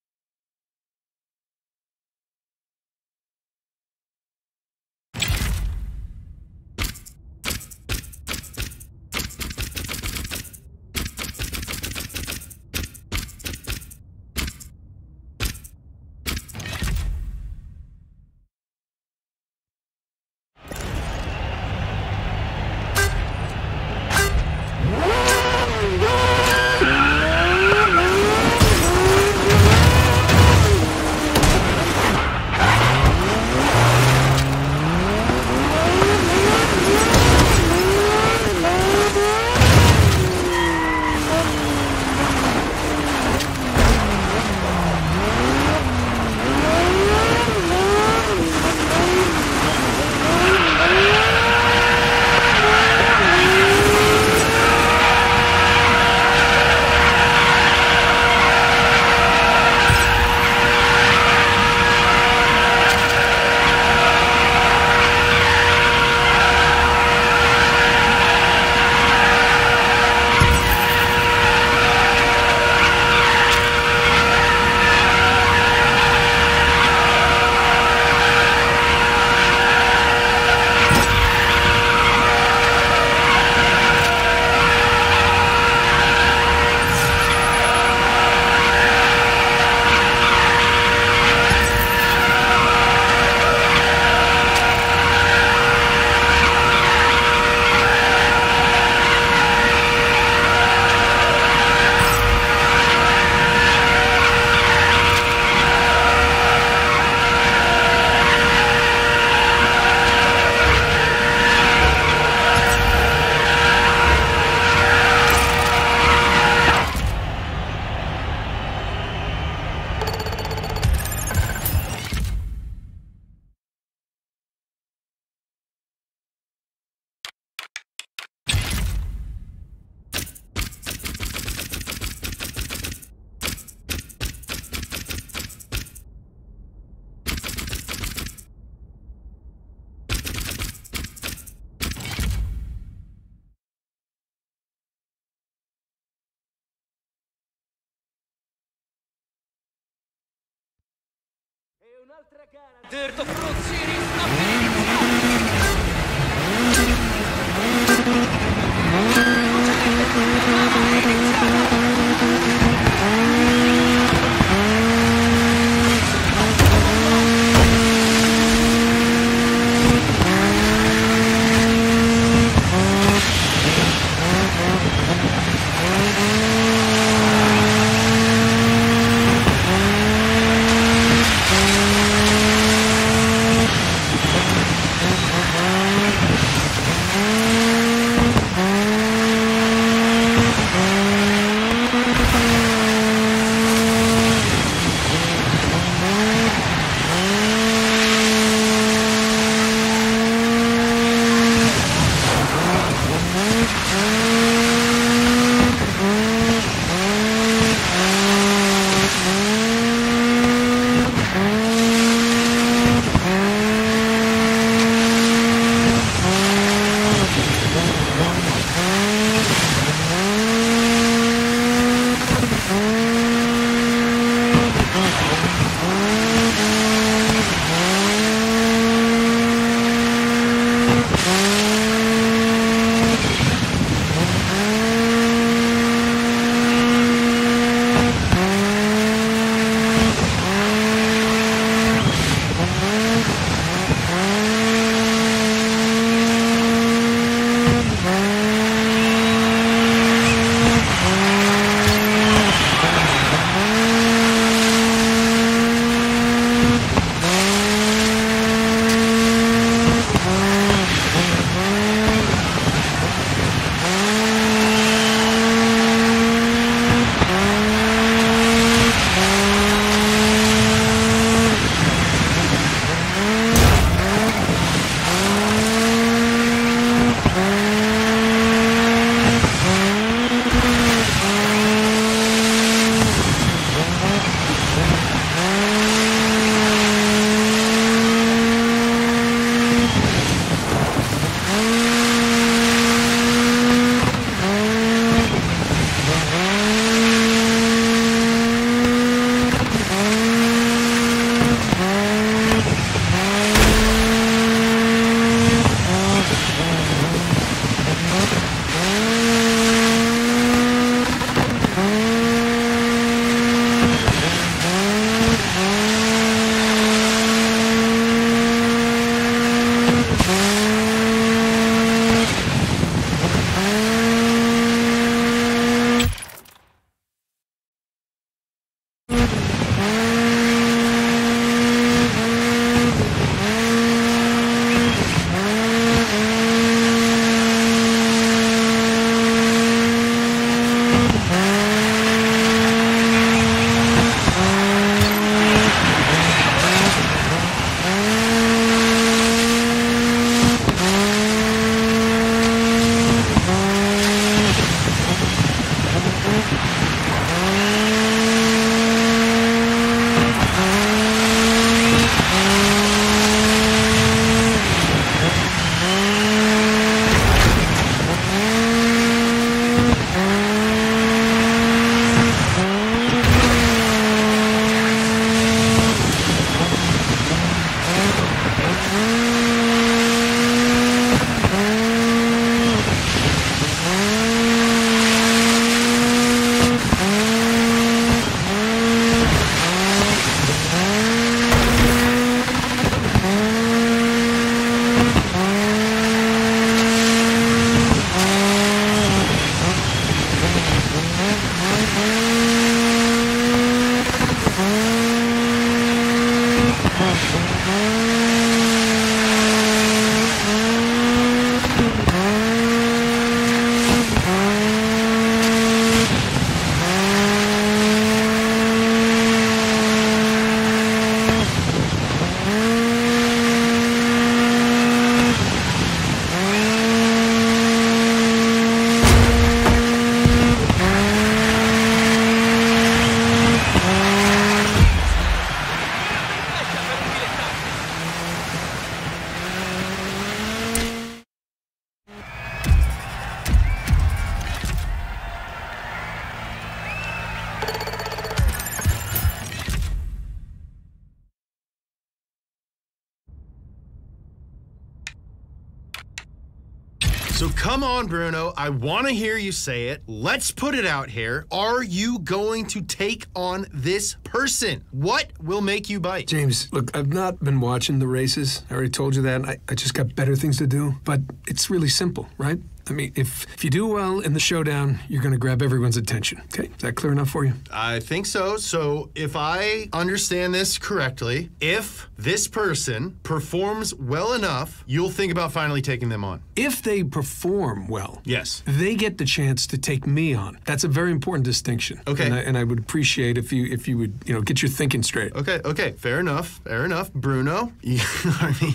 On, Bruno. I want to hear you say it. Let's put it out here. Are you going to take on this person? What will make you bite? James, look, I've not been watching the races. I already told you that. I, I just got better things to do. But it's really simple, right? I mean, if if you do well in the showdown, you're going to grab everyone's attention. Okay, is that clear enough for you? I think so. So, if I understand this correctly, if this person performs well enough, you'll think about finally taking them on. If they perform well, Yes. they get the chance to take me on. That's a very important distinction. Okay. and I, and I would appreciate if you if you would you know get your thinking straight. Okay, okay, fair enough, fair enough. Bruno, you,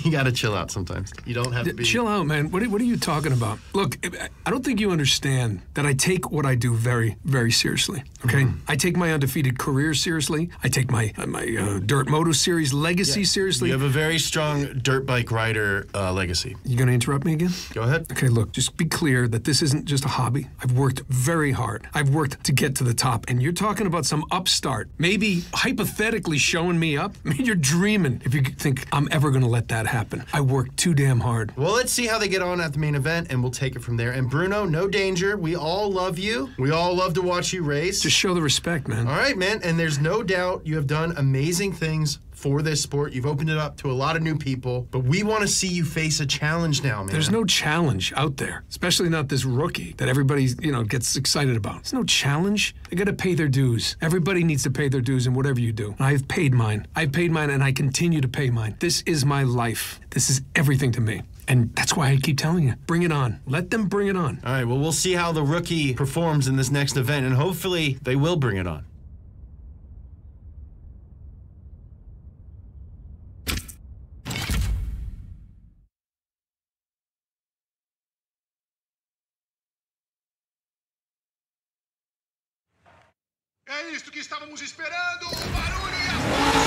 you gotta chill out sometimes. You don't have to be. Chill out, man. What are, what are you talking about? Look, I don't think you understand that I take what I do very, very seriously. Okay, Mm-hmm. I take my undefeated career seriously. I take my uh, my uh, Dirt Moto Series legacy seriously. You have a very strong dirt bike rider uh, legacy. You gonna interrupt me again? Go ahead. Okay, look, just be clear that this isn't just a hobby. I've worked very hard. I've worked to get to the top. And you're talking about some upstart, maybe hypothetically showing me up? I mean, you're dreaming if you think I'm ever going to let that happen. I worked too damn hard. Well, let's see how they get on at the main event, and we'll take it from there. And Bruno, no danger. We all love you. We all love to watch you race. Just show the respect, man. all right, man. And there's no doubt you have done amazing things for this sport. You've opened it up to a lot of new people, but we want to see you face a challenge now, man. There's no challenge out there, especially not this rookie that everybody, you know, gets excited about. There's no challenge. They got to pay their dues. Everybody needs to pay their dues in whatever you do. I've paid mine. I've paid mine and I continue to pay mine. This is my life. This is everything to me. And that's why I keep telling you, bring it on. Let them bring it on. All right, well, we'll see how the rookie performs in this next event, and hopefully they will bring it on. É isto que estávamos esperando! O barulho e a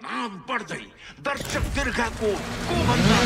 तनाव बढ़ गई। दर्शक दीर्घा को कोमलता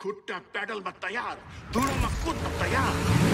खुट्टा pedal मत तैयार दोनों मत खुद तैयार।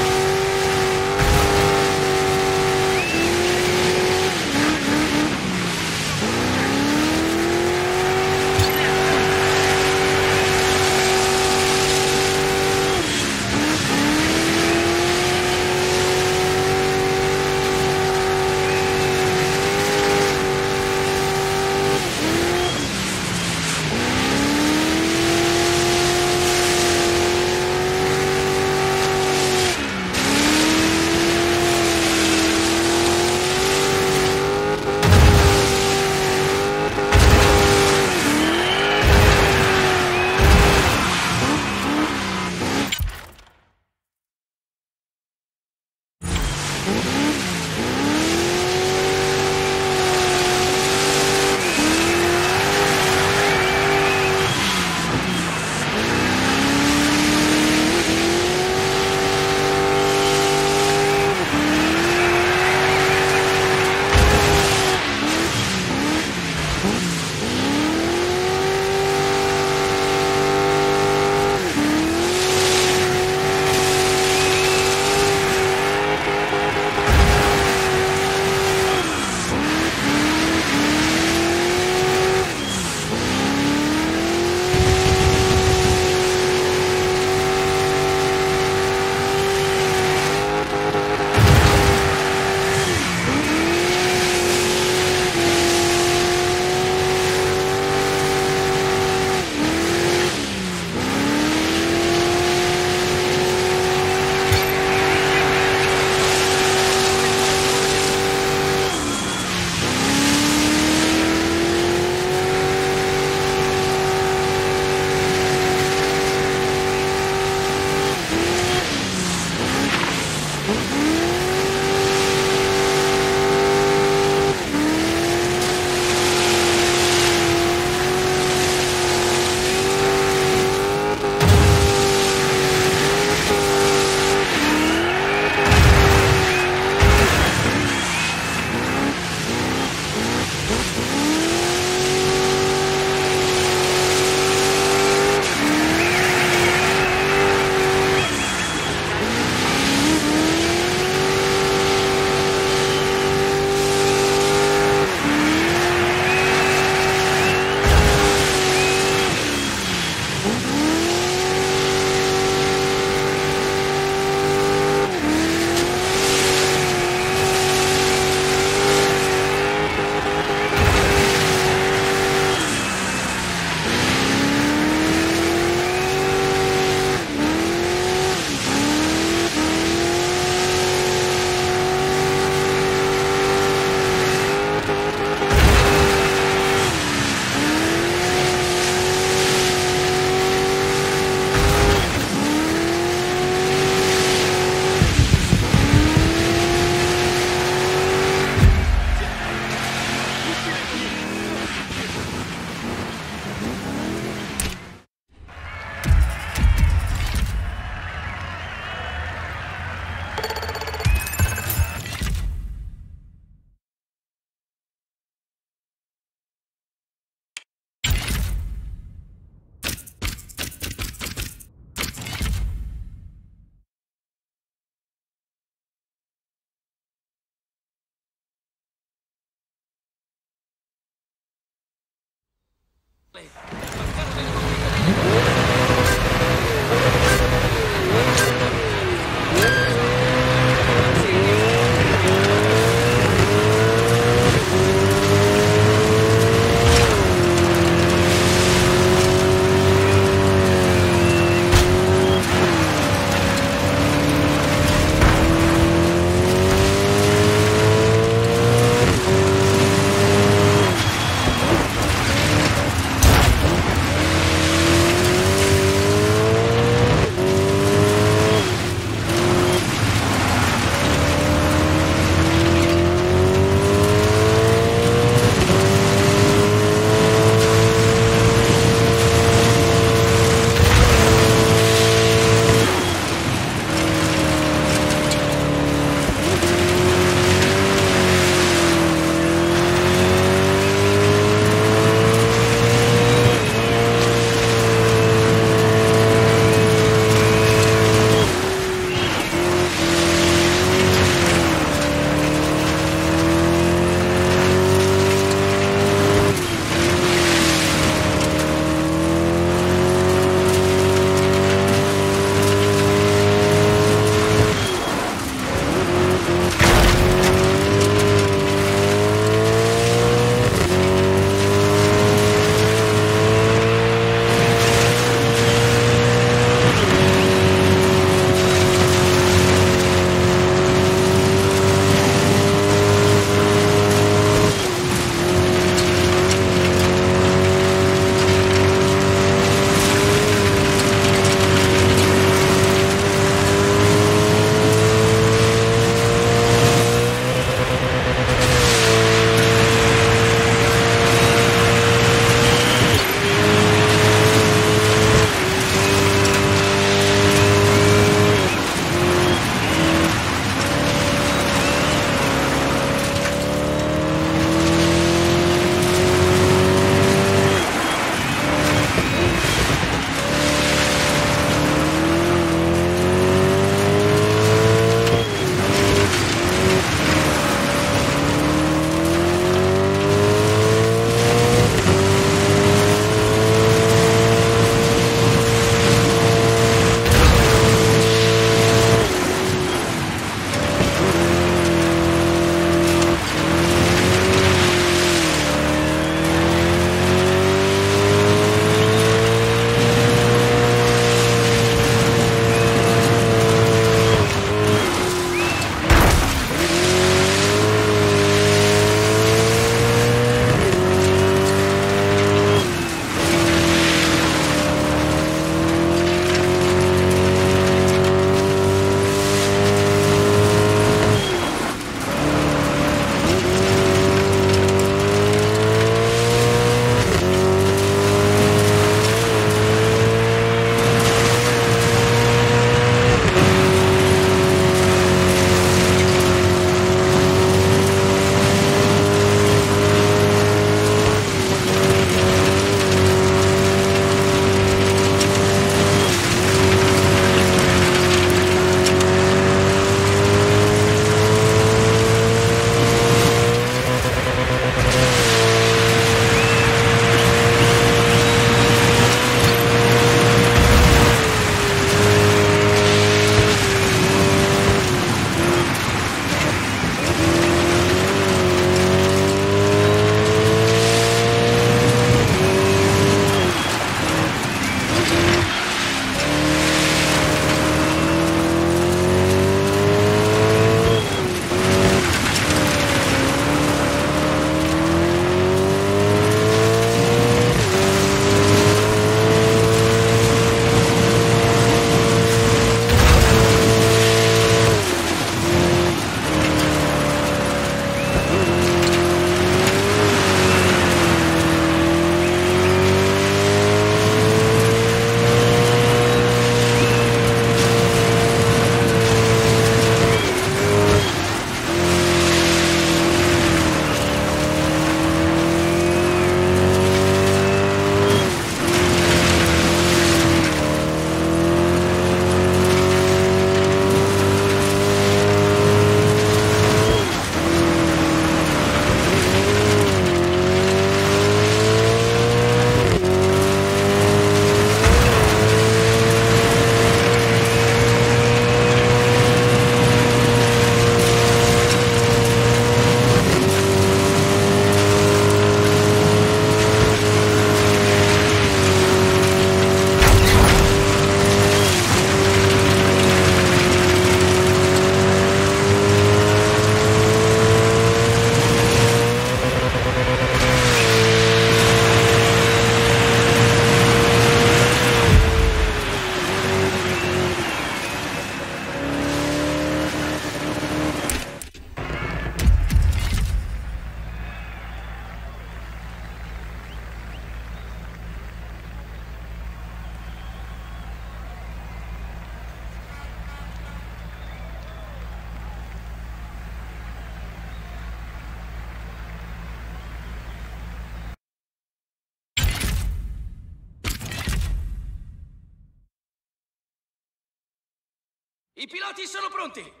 Pronti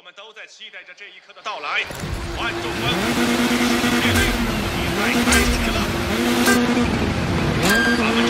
我们都在期待着这一刻的到来，万众们，乐队比赛开始了，他们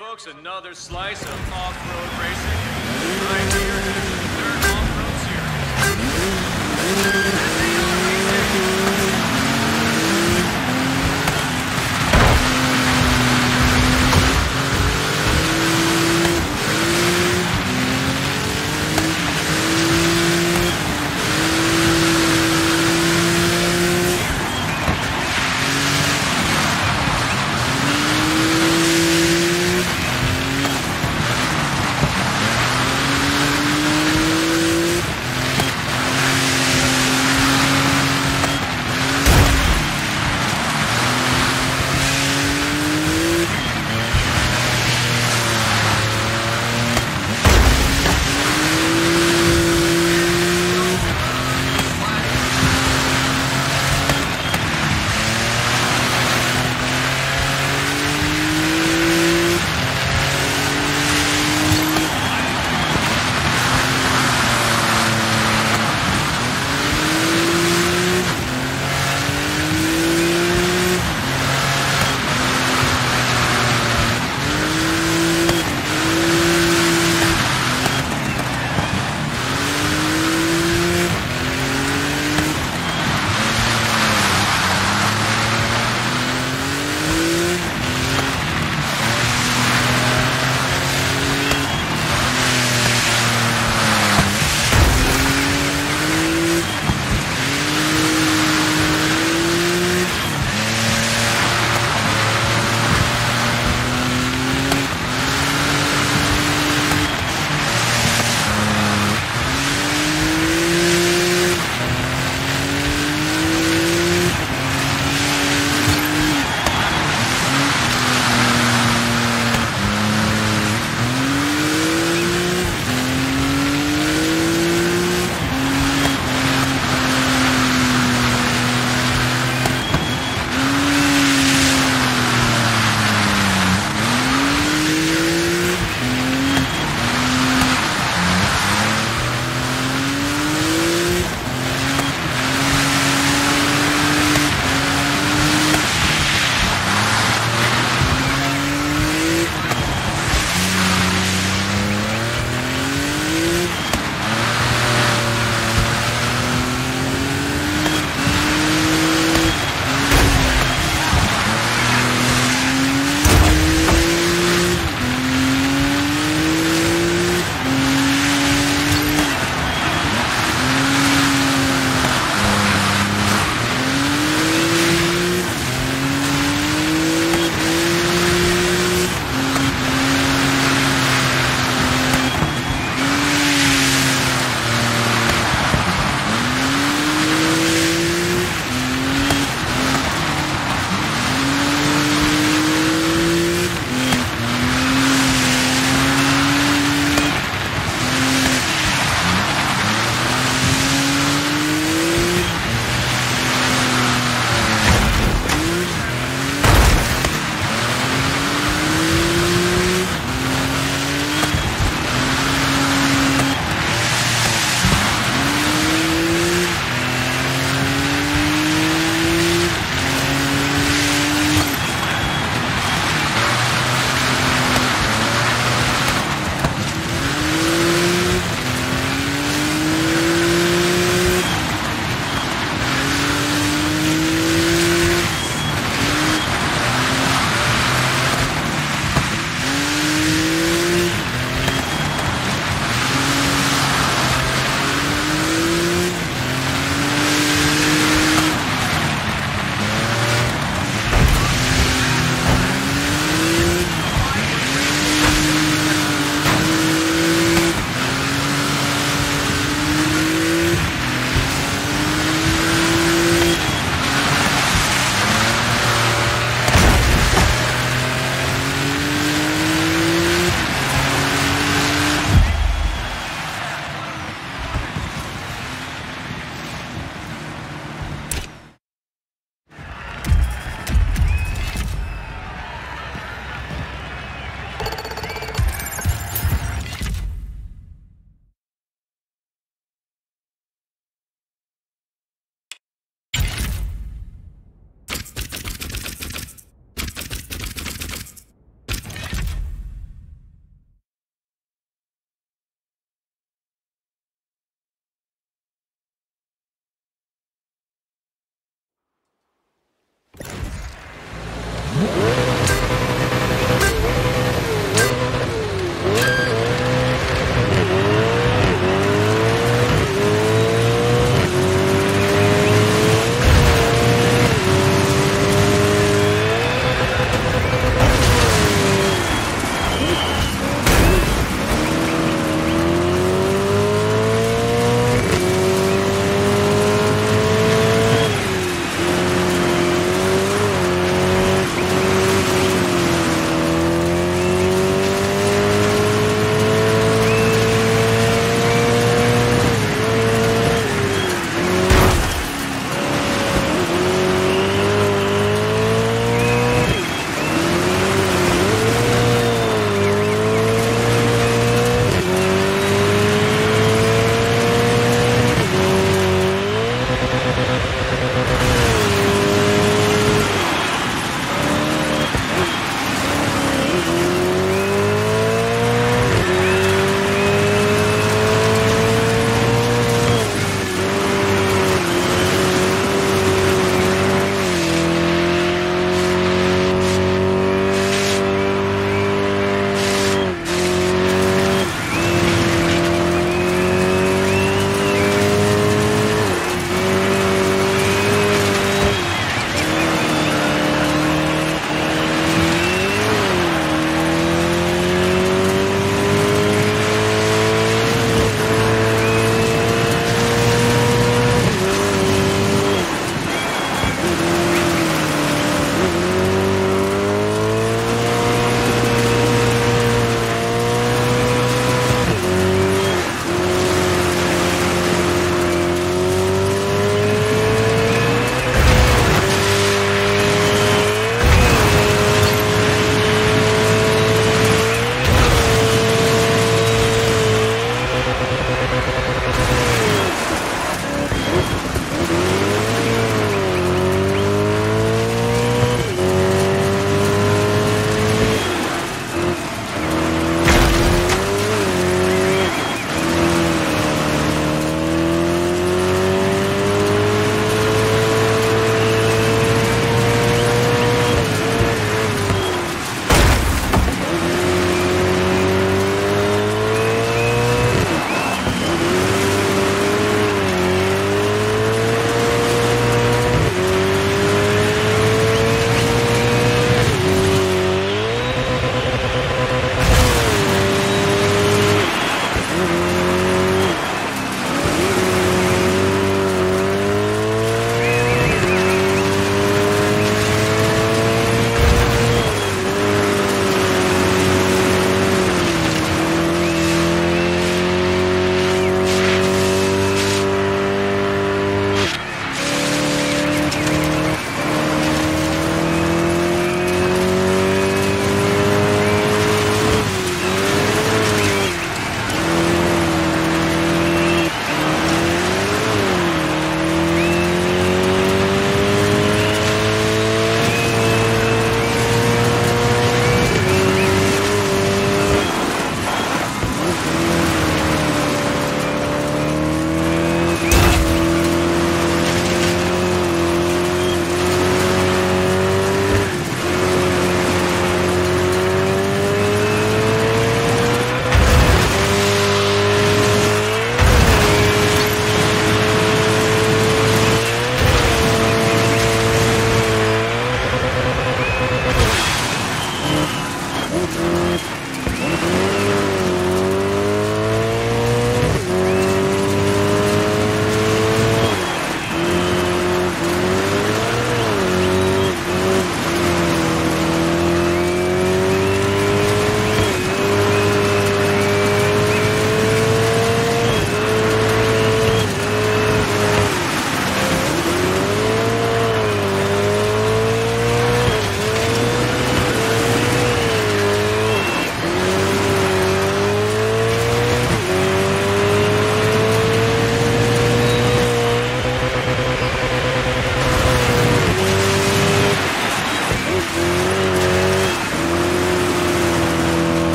folks, another slice of off-road racing. Right here, third off-road series.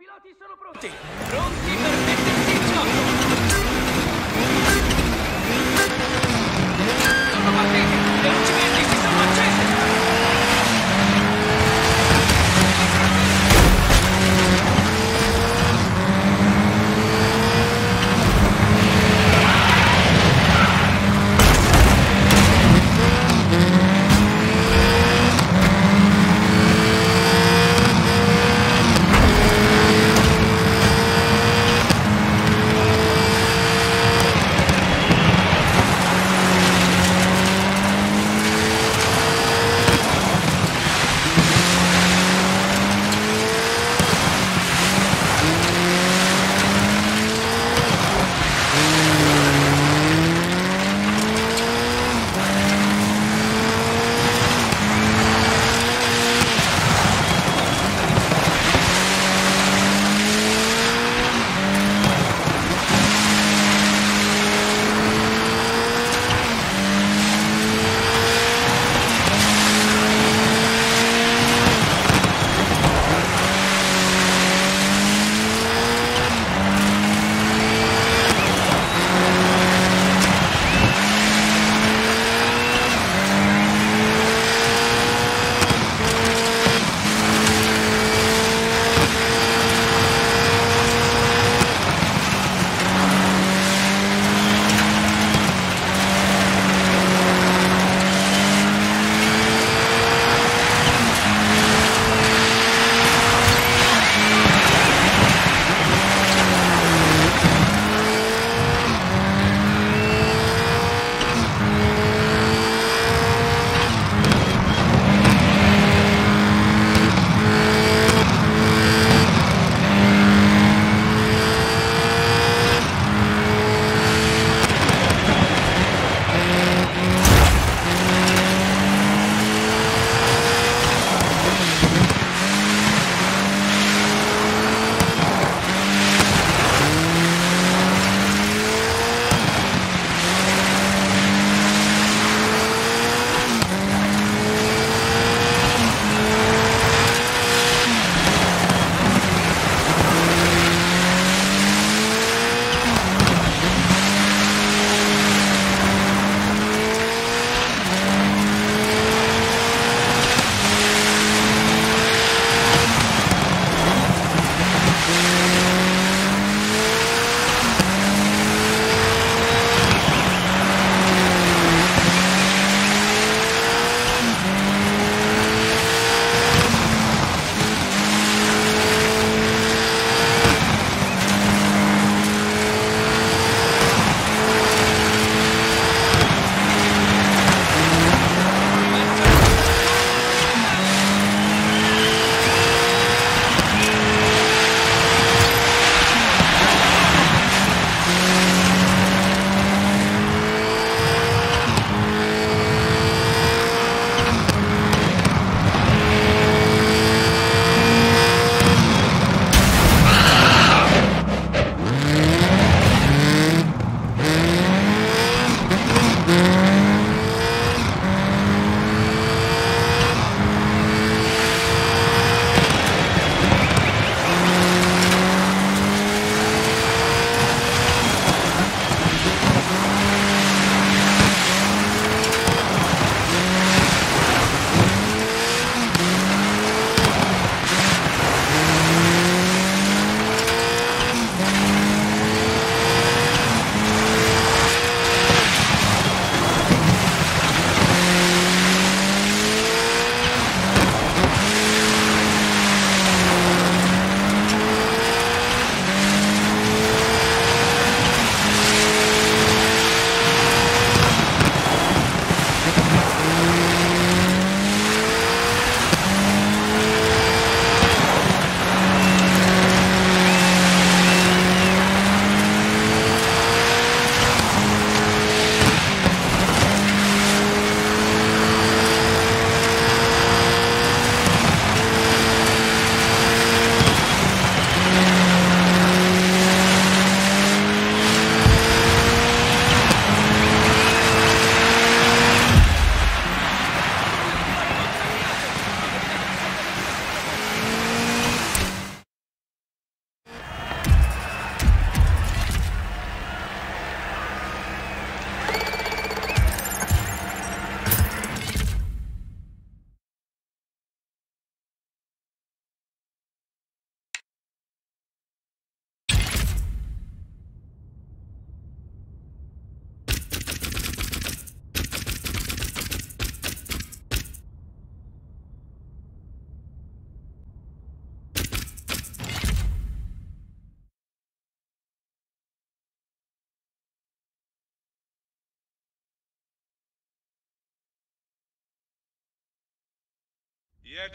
Piloti sono pronti!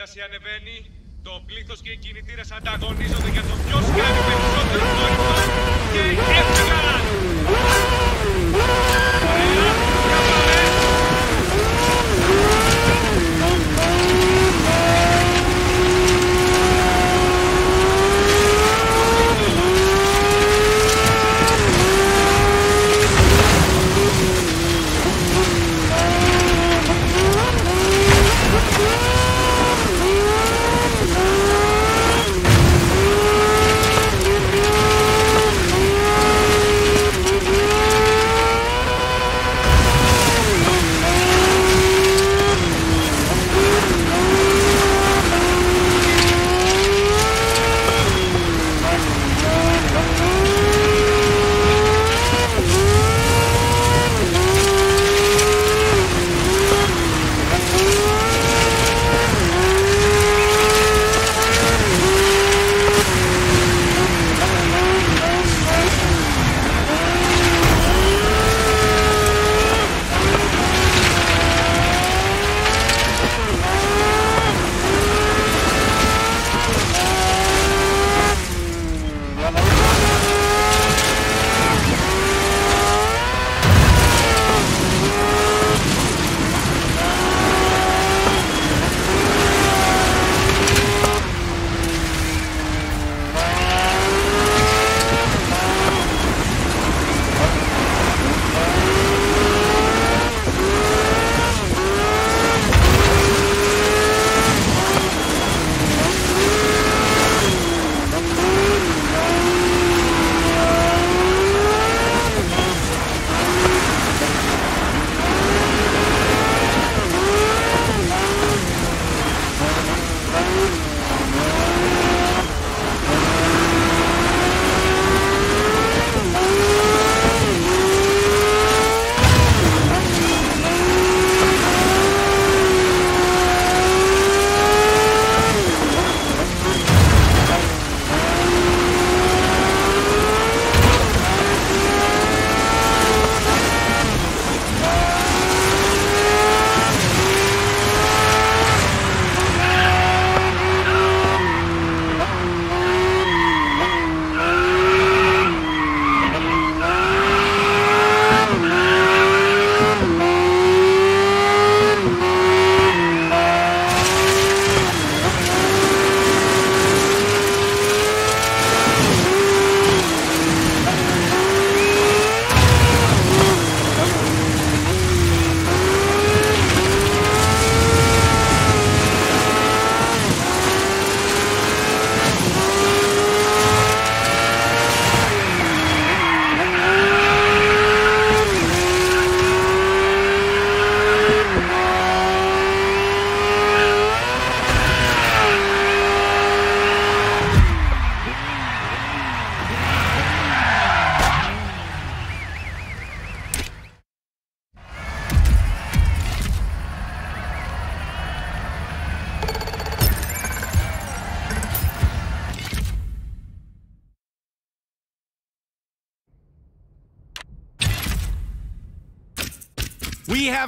Η ένταση ανεβαίνει, το πλήθος και οι κινητήρες ανταγωνίζονται για το ποιος κάνει περισσότερο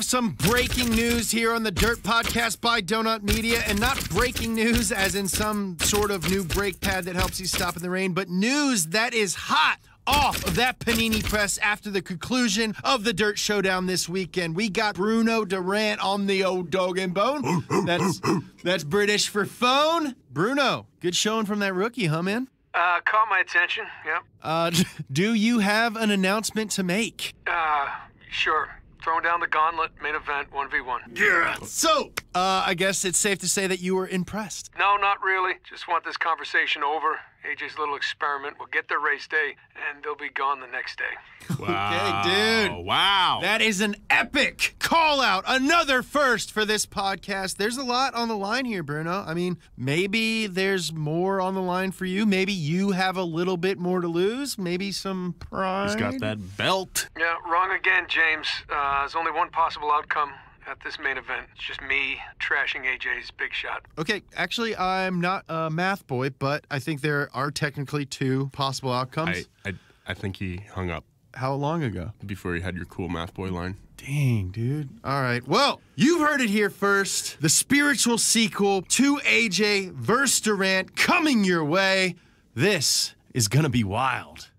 some breaking news here on the Dirt Podcast by Donut Media, and not breaking news as in some sort of new brake pad that helps you stop in the rain, but news that is hot off of that Panini press after the conclusion of the Dirt Showdown this weekend. We got Bruno Durand on the old dog and bone. That's that's British for phone. Bruno, good showing from that rookie, huh, man? Uh, caught my attention, yep. Uh, do you have an announcement to make? Uh, sure. Throwing down the gauntlet, main event, 1v1. Yeah. So, uh, I guess it's safe to say that you were impressed. No, not really. Just want this conversation over. AJ's little experiment will get their race day, and they'll be gone the next day. Wow. Okay, dude. Wow. That is an epic call out. Another first for this podcast. There's a lot on the line here, Bruno. I mean, maybe there's more on the line for you. Maybe you have a little bit more to lose. Maybe some pride. He's got that belt. Yeah, wrong again, James. Uh, there's only one possible outcome at this main event. It's just me trashing AJ's big shot. Okay, actually, I'm not a math boy, but I think there are technically two possible outcomes. I, I, I think he hung up How long ago? before he had your cool math boy line. Dang, dude. All right. Well, you've heard it here first. The spiritual sequel to AJ versus Durand coming your way. This is gonna be wild.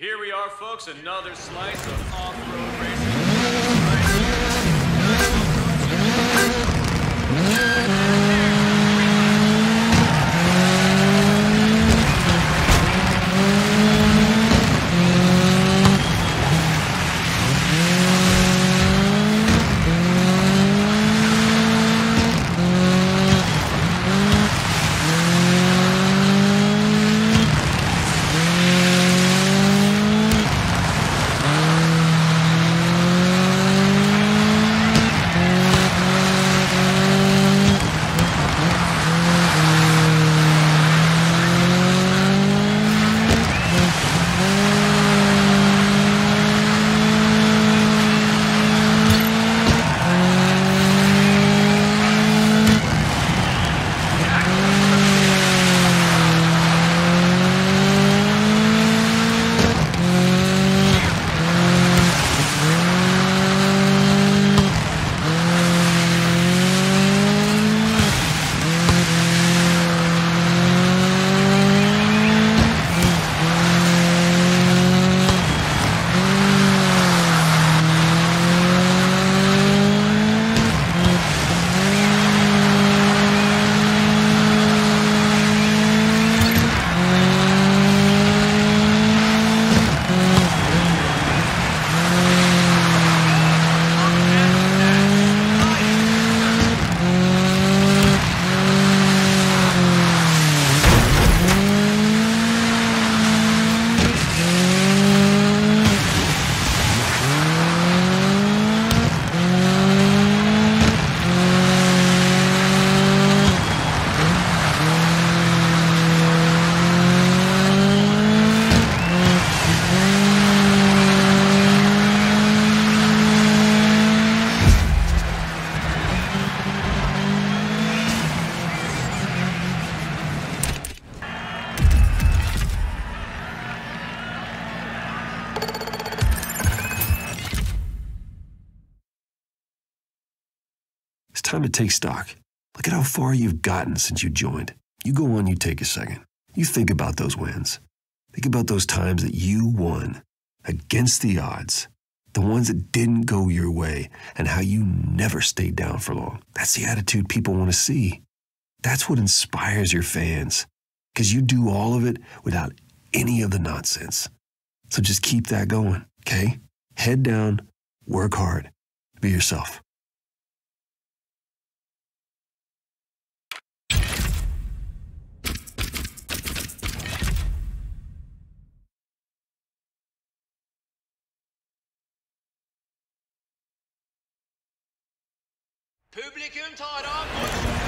Here we are, folks, another slice of off-road racing. Stock. Look at how far you've gotten since you joined. You go on, you take a second. You think about those wins. Think about those times that you won against the odds, the ones that didn't go your way, and how you never stayed down for long. That's the attitude people want to see. That's what inspires your fans, because you do all of it without any of the nonsense. So just keep that going, okay? Head down, work hard, be yourself. Publikum tar av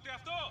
ούτε αυτό;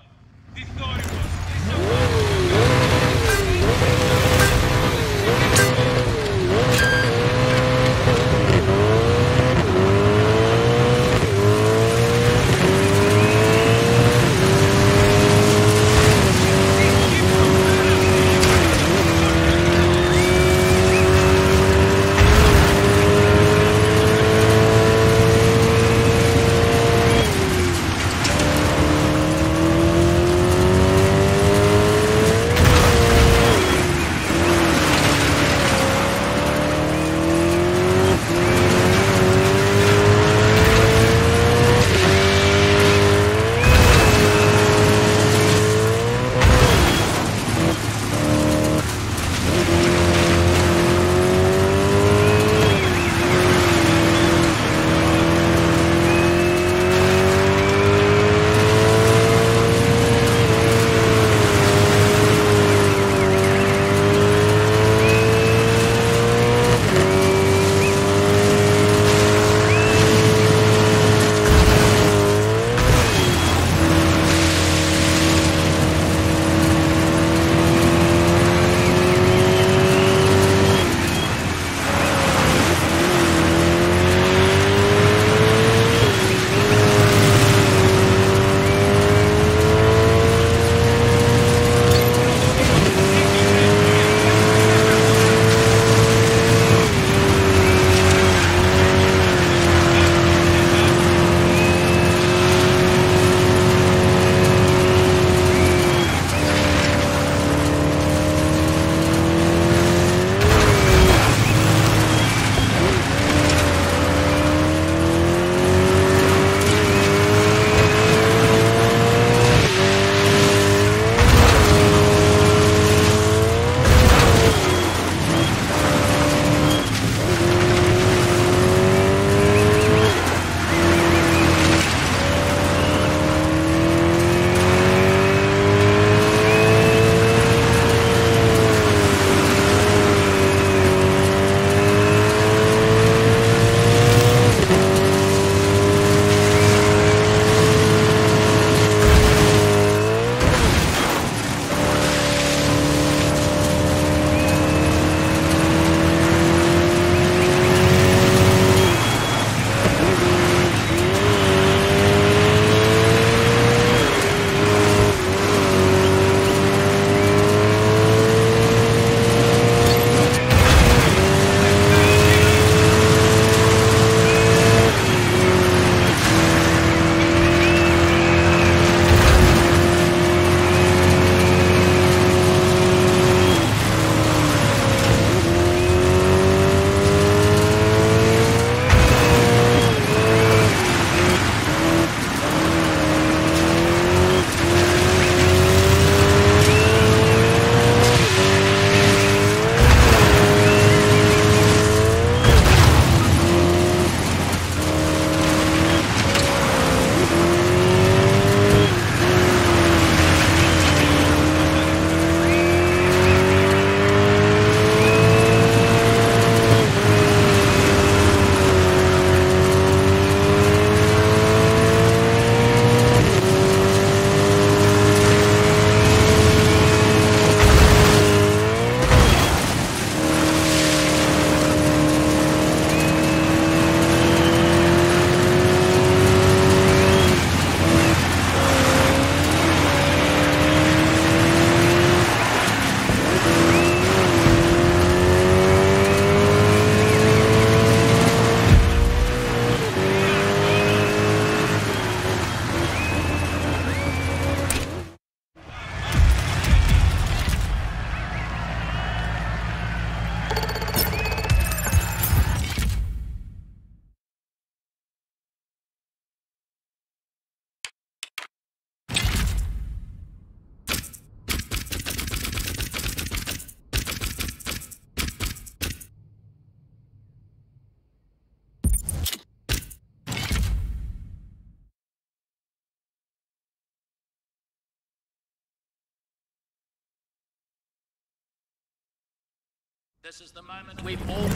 we've all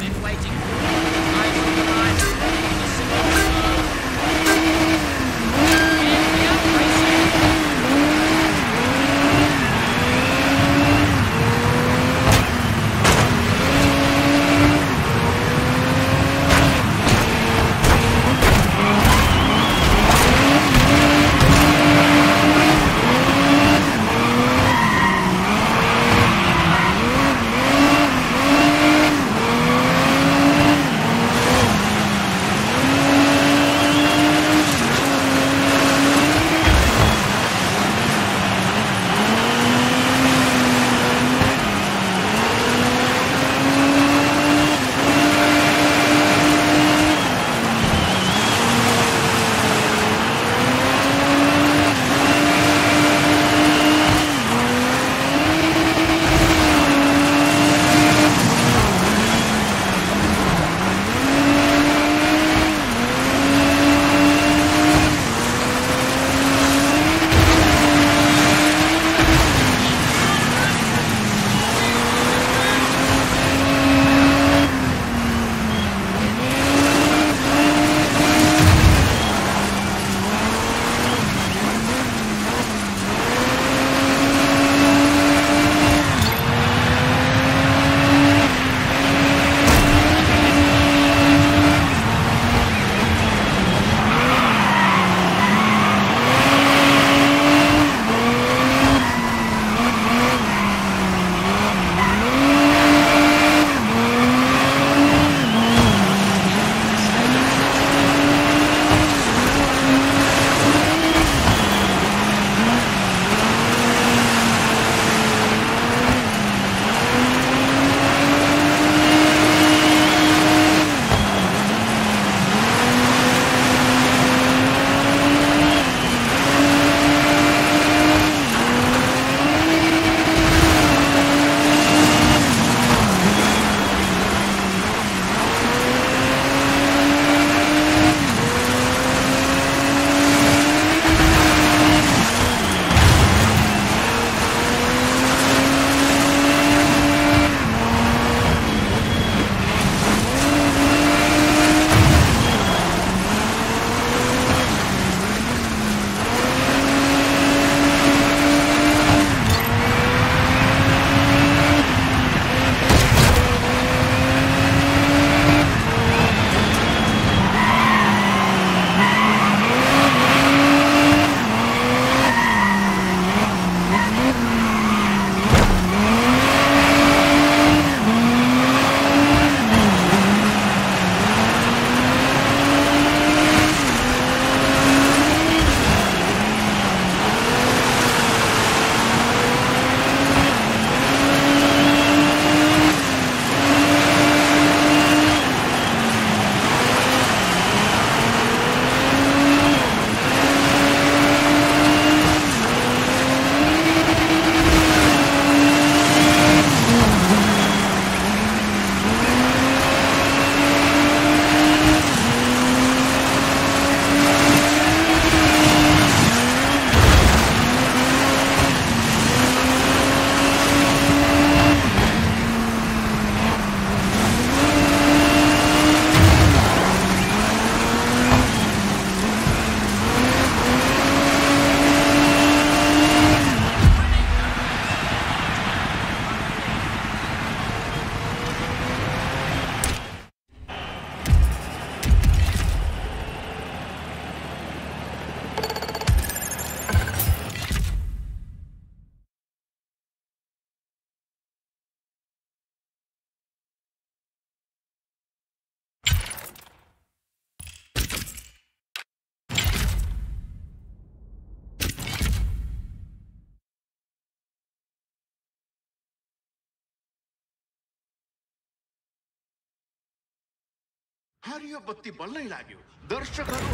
हरियो बत्ती बल्लै लाग्यो। दर्शकहरू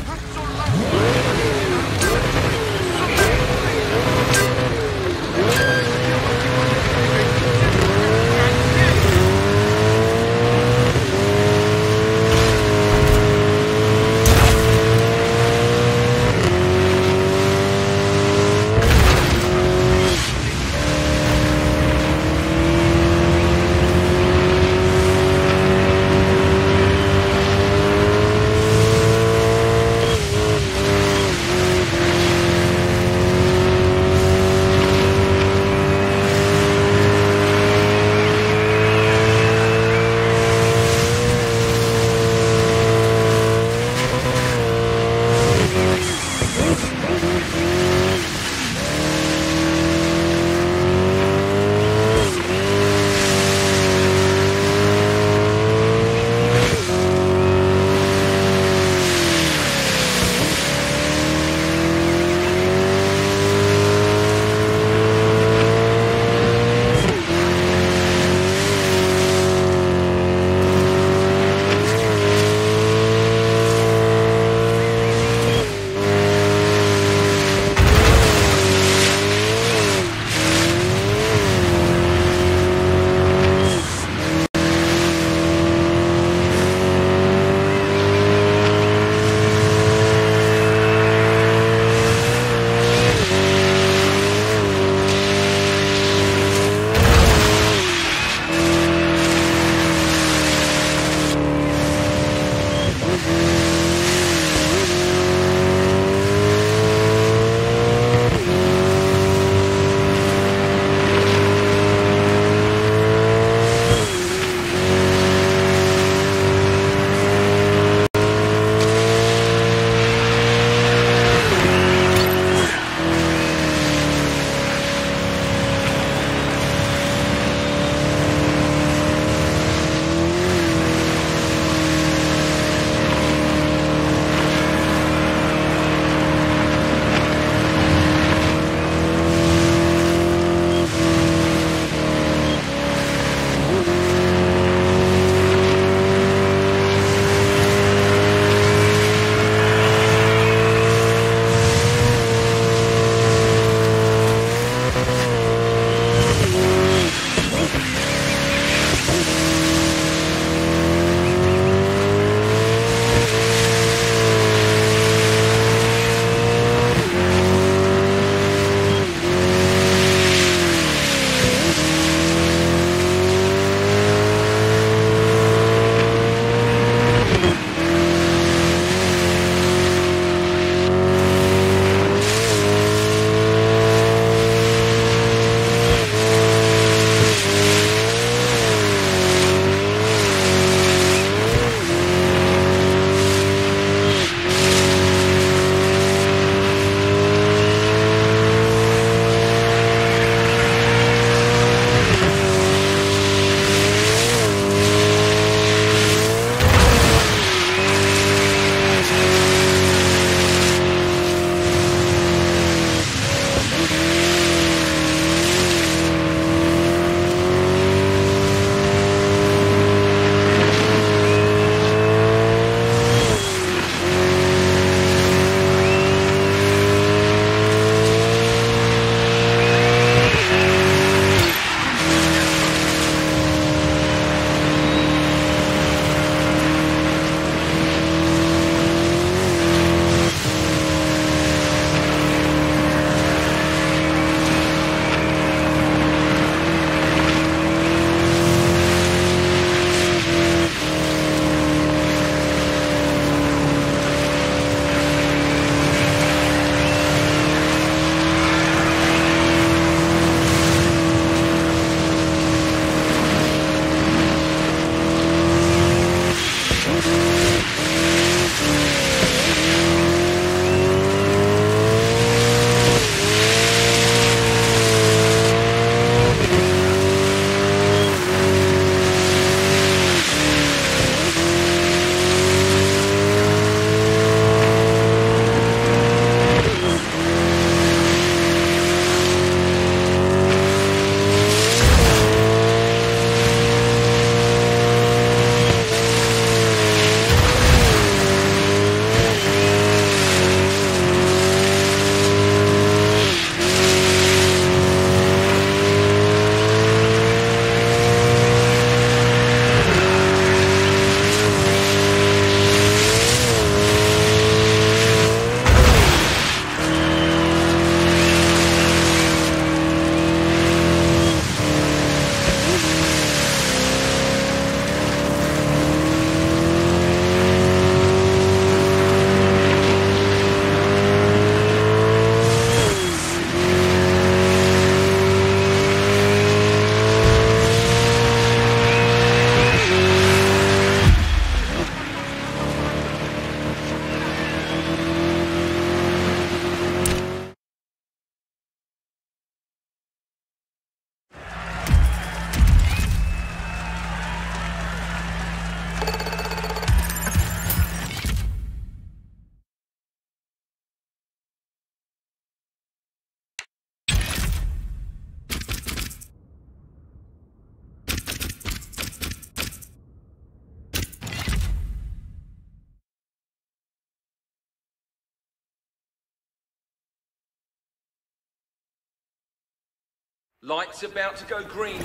Lights about to go green.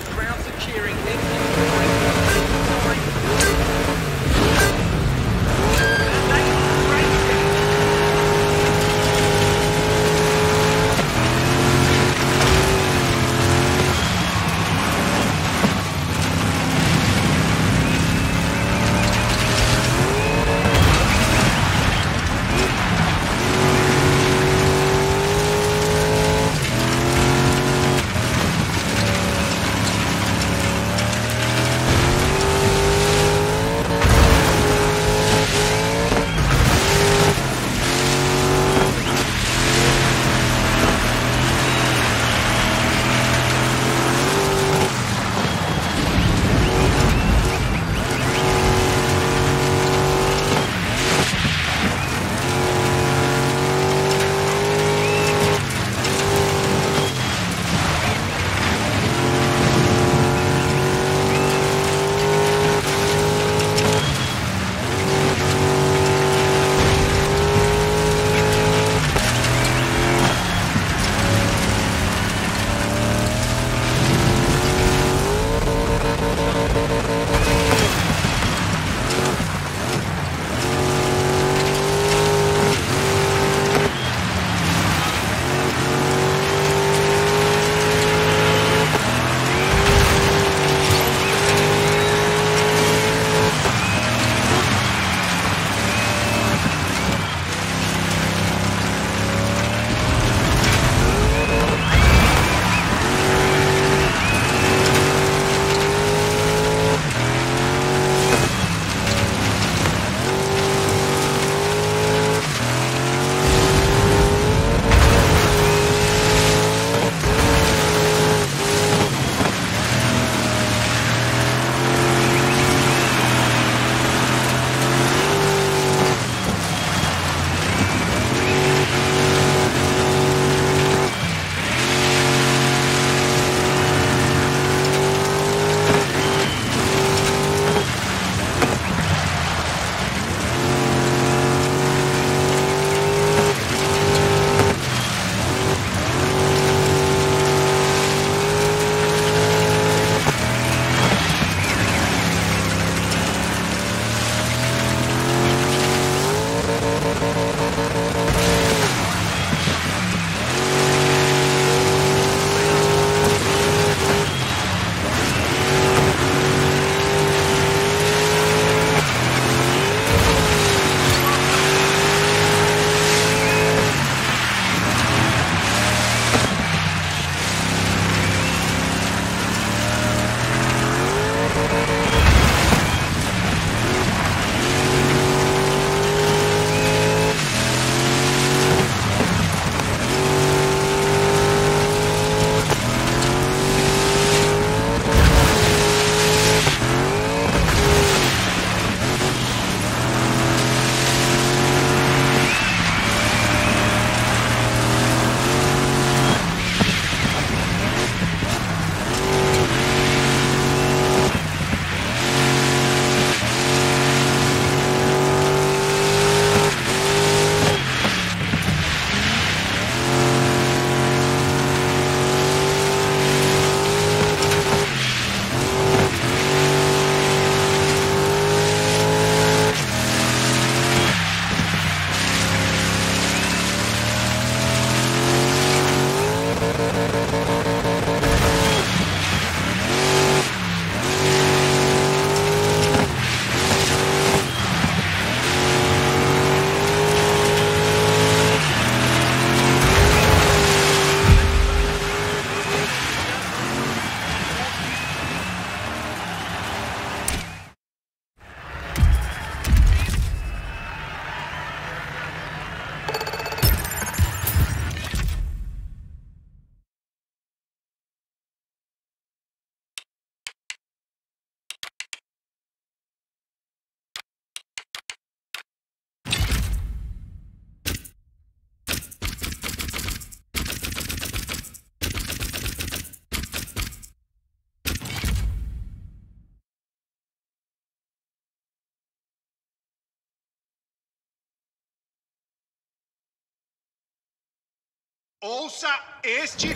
Ouça este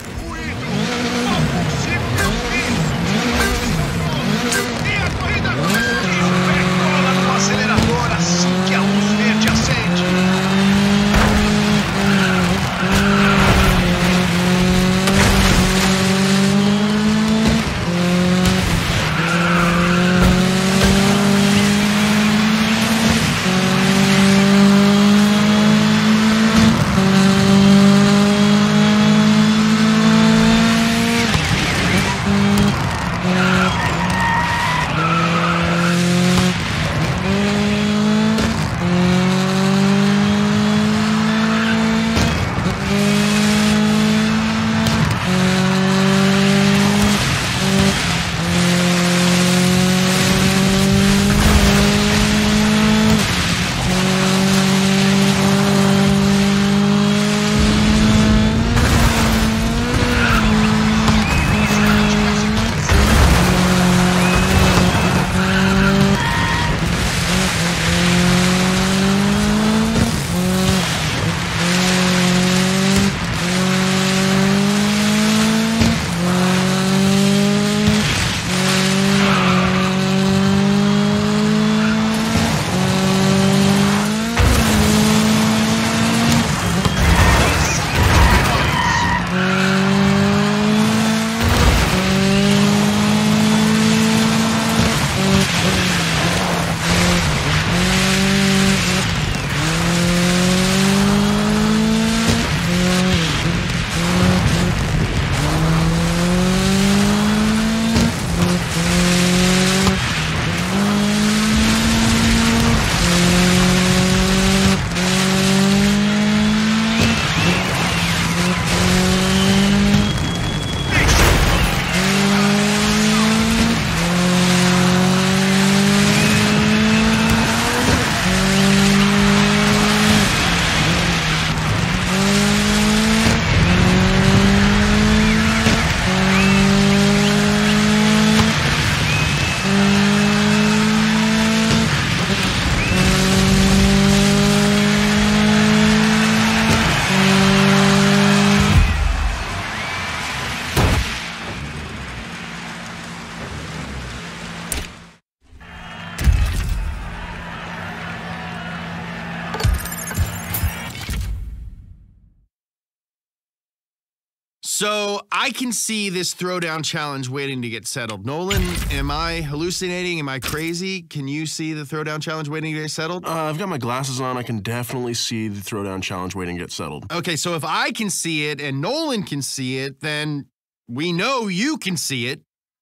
can see this throwdown challenge waiting to get settled. Nolan, am I hallucinating? Am I crazy? Can you see the throwdown challenge waiting to get settled? Uh, I've got my glasses on. I can definitely see the throwdown challenge waiting to get settled. Okay, so if I can see it and Nolan can see it, then we know you can see it.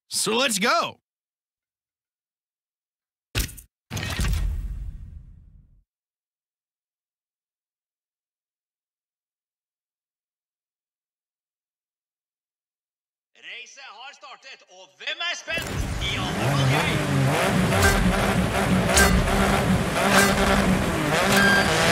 So let's go. Startet, og hvem er spent? I alle fall jeg.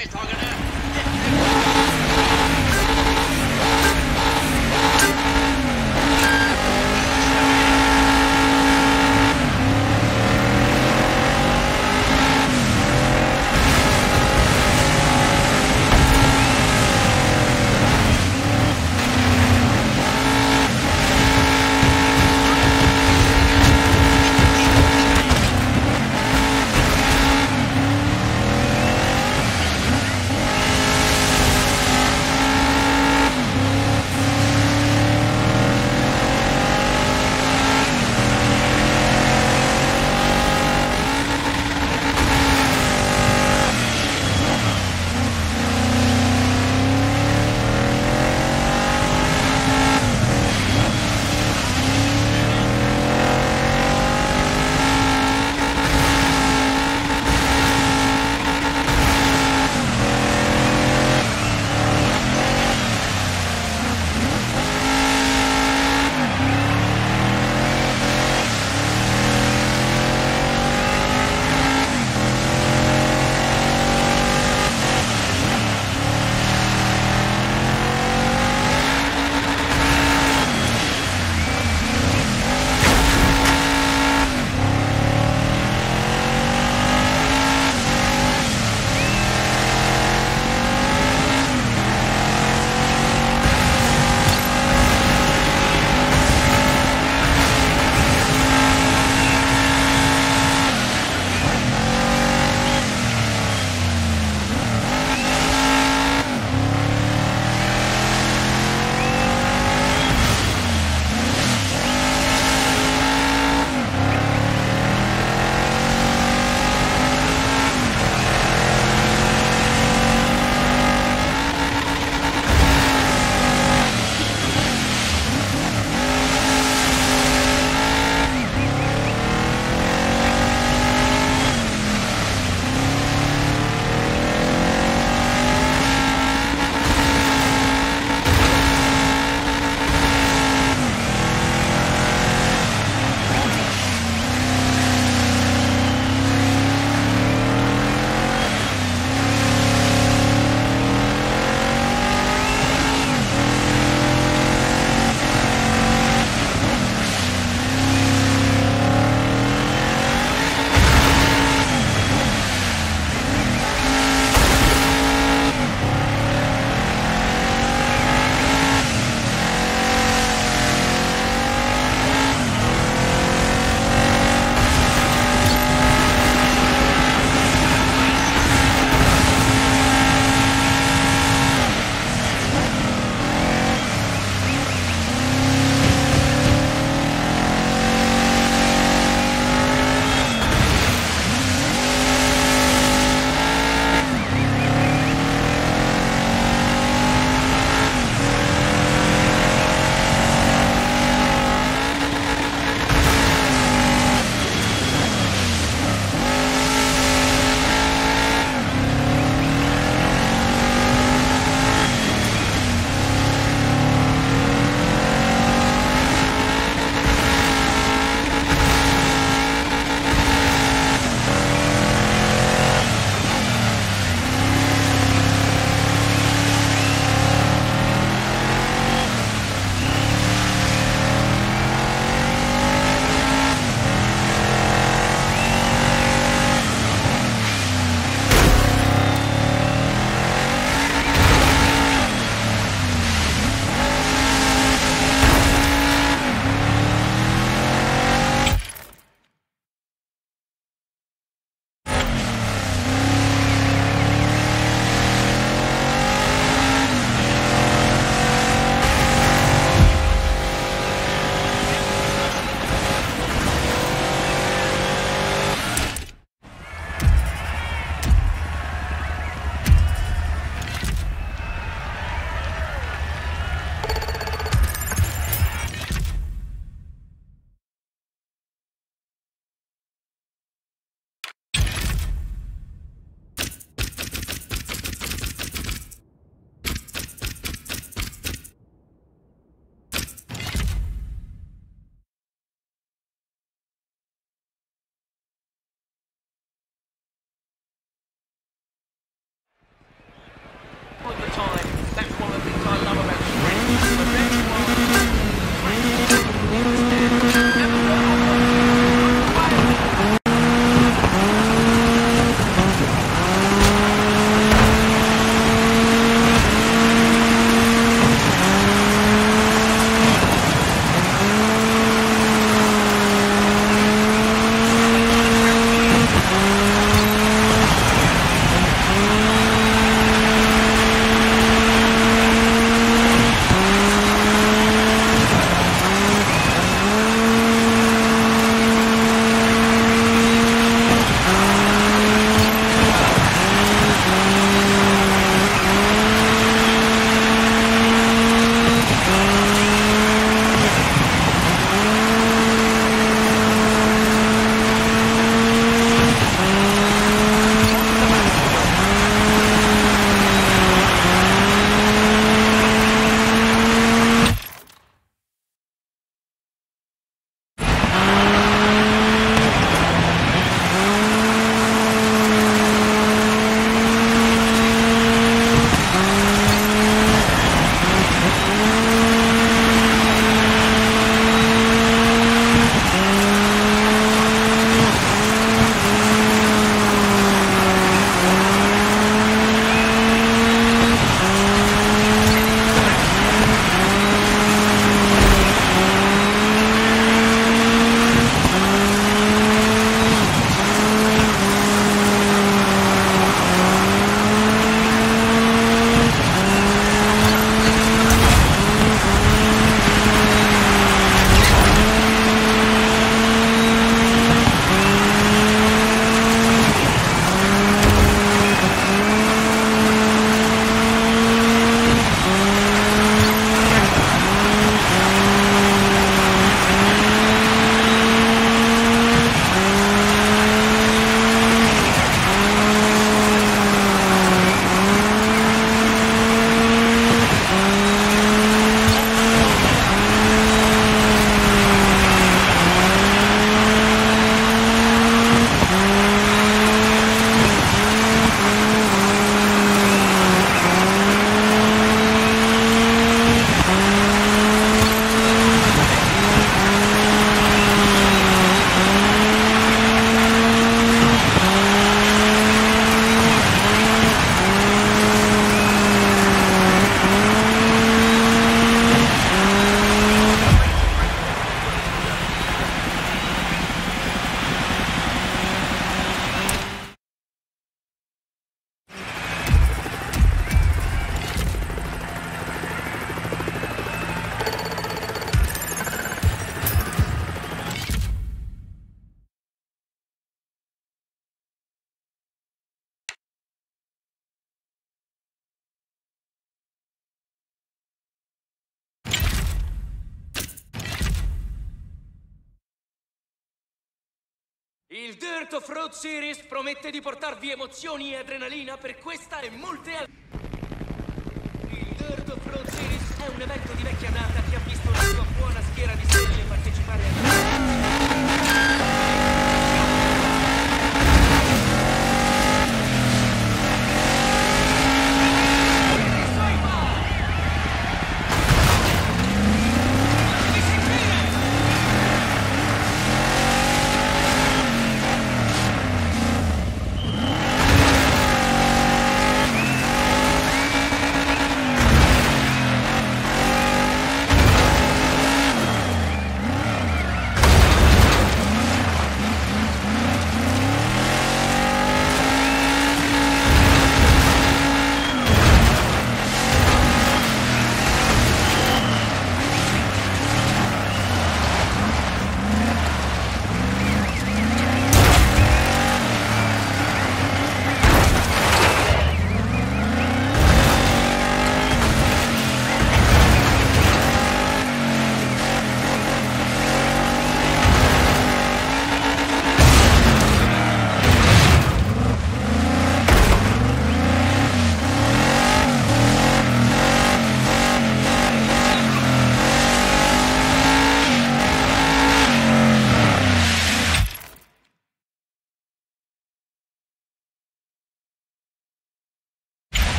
Deltakerne.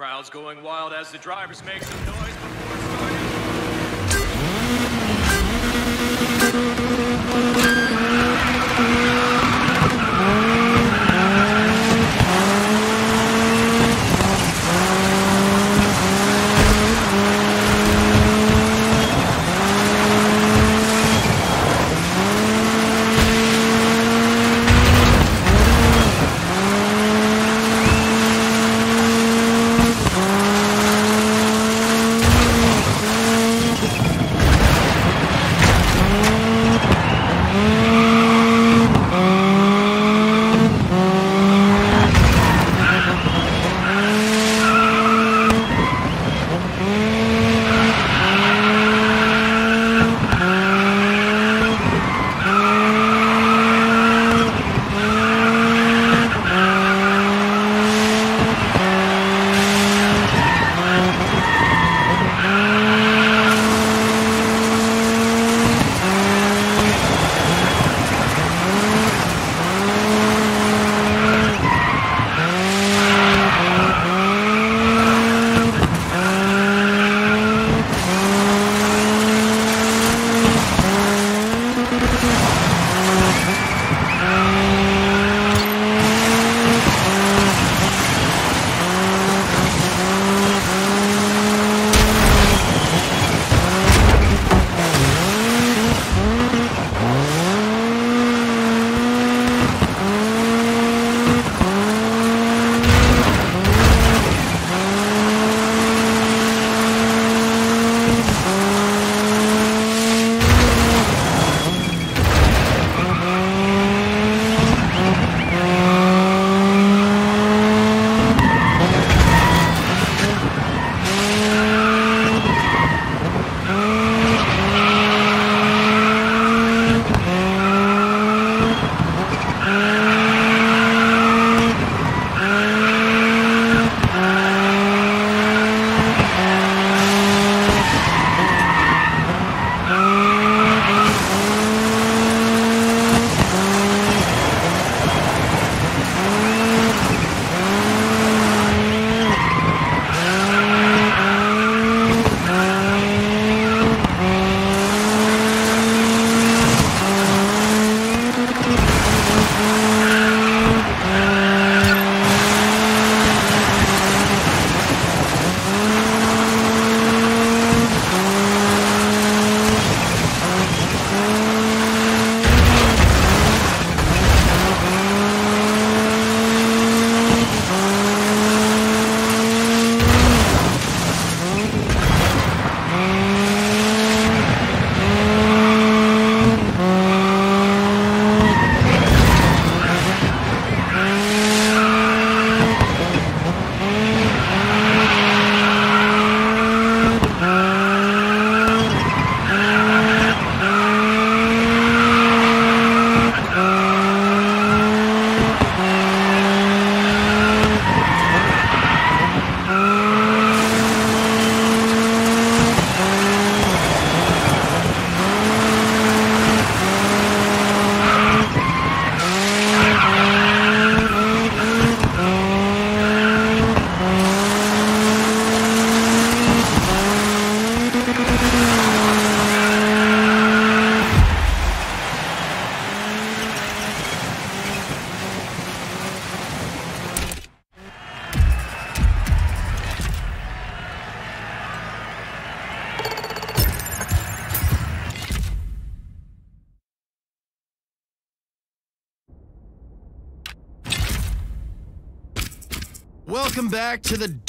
Crowd's going wild as the drivers make some noise before starting.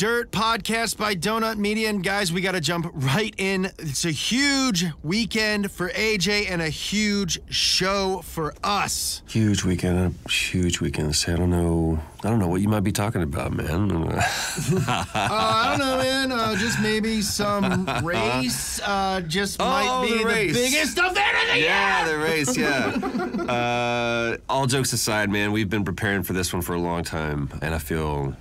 Dirt Podcast by Donut Media. And guys, we got to jump right in. It's a huge weekend for AJ and a huge show for us. Huge weekend, a huge weekend. Say, I don't know. I don't know what you might be talking about, man. Uh, I don't know, man. Uh, just maybe some race. Uh, just Oh, might be the the, biggest event of the year. Yeah, the race. Yeah. uh, all jokes aside, man, we've been preparing for this one for a long time, and I feel,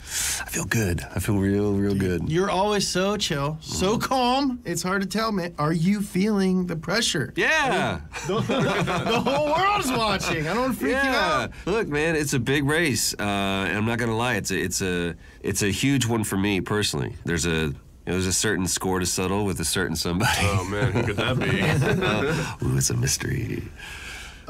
I feel good. I feel real, real good. You're always so chill, so calm. It's hard to tell, man. Are you feeling the pressure? Yeah. The, the whole world is watching. I don't want to freak you Yeah. out. Look, man, it's a big race, uh, and I'm not gonna lie. It's a, it's a, it's a huge one for me personally. There's a. you know, There's a certain score to settle with a certain somebody. Oh man, who could that be? Ooh, it's a mystery.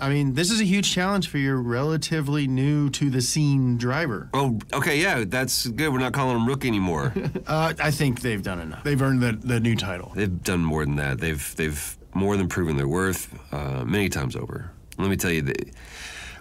I mean, this is a huge challenge for your relatively new to the scene driver. Oh, okay, yeah, that's good. We're not calling him rookie anymore. Uh, I think they've done enough. They've earned the, the new title. They've done more than that. They've they've more than proven their worth uh, many times over. Let me tell you, that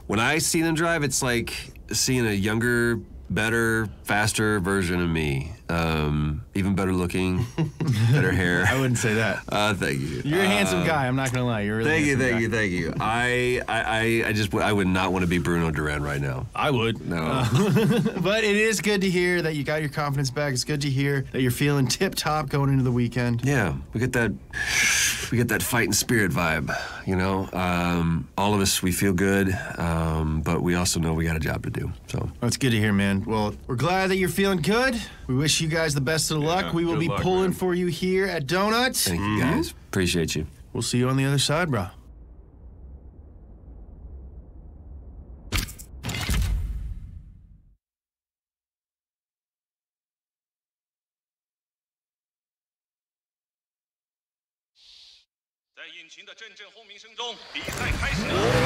when I see them drive, it's like seeing a younger, better, faster version of me. Um, even better looking, better hair. I wouldn't say that. Uh, thank you. You're a handsome Uh, guy. I'm not gonna lie. You're really Thank you, handsome thank guy. you, thank you. I, I, I, just, I would not want to be Bruno Durand right now. I would. No. But it is good to hear that you got your confidence back. It's good to hear that you're feeling tip top going into the weekend. Yeah, we get that we get that fighting spirit vibe, you know. Um, all of us we feel good, um, but we also know we got a job to do. So That's good to hear, man. Well, we're glad that you're feeling good. We wish you guys the best of luck. We will good be luck, pulling man. for you here at Donuts. thank you guys, appreciate you. We'll see you on the other side, bro. “在引擎的阵阵轰鸣声中，比赛开始了。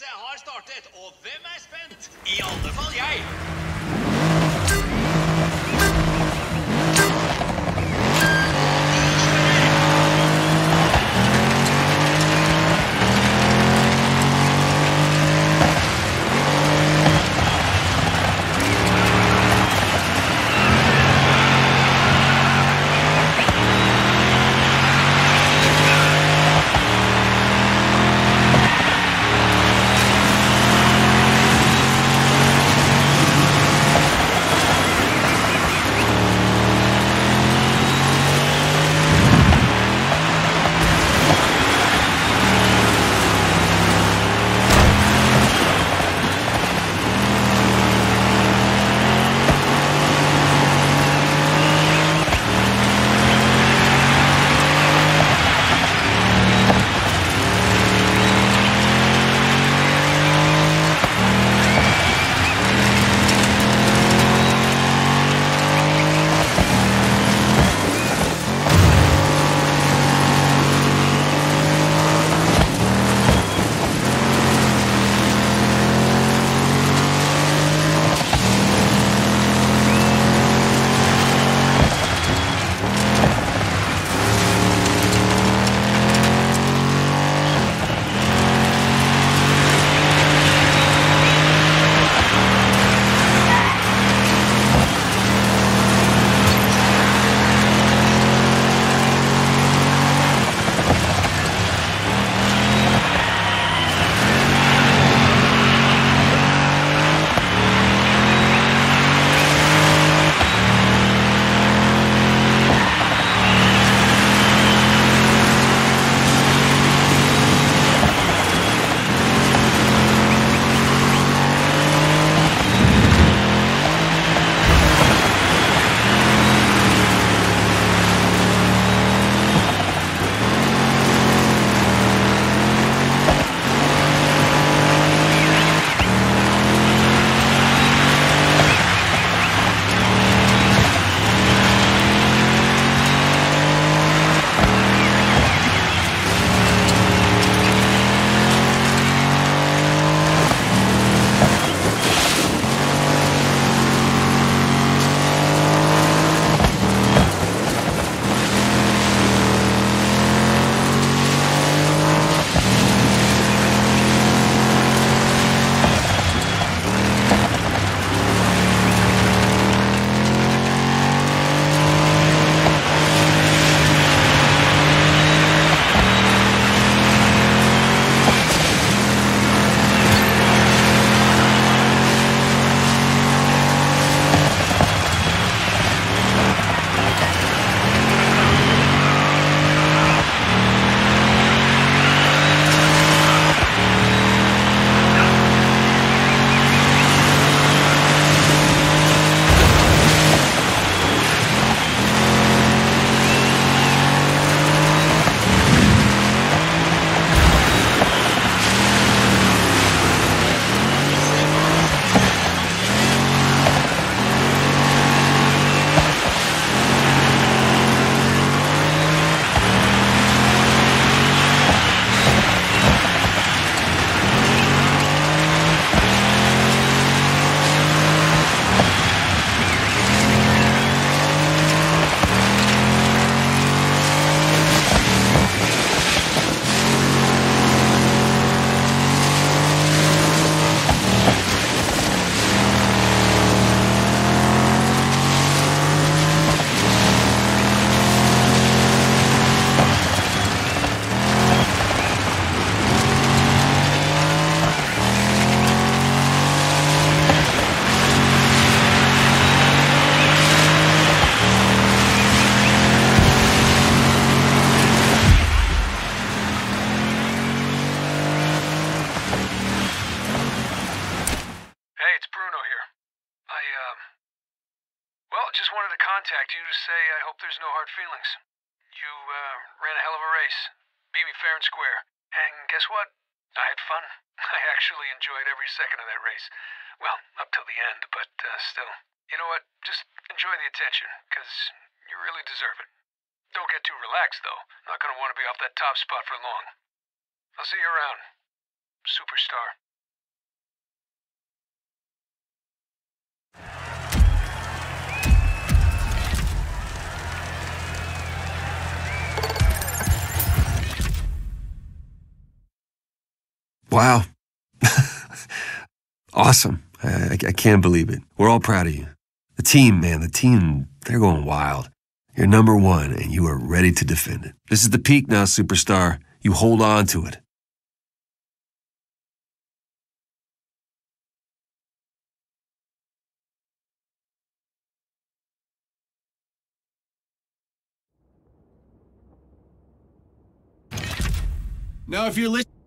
Racet har startet, og hvem er spent? I alle fall jeg. Race. Beat me fair and square. And guess what? I had fun. I actually enjoyed every second of that race. Well, up till the end, but uh, still. You know what? Just enjoy the attention, because you really deserve it. Don't get too relaxed, though. Not gonna want to be off that top spot for long. I'll see you around. Superstar. Wow. awesome. I, I, can't believe it. We're all proud of you. The team, man, the team, they're going wild. You're number one, and you are ready to defend it. This is the peak now, superstar. You hold on to it. Now, if you're listening,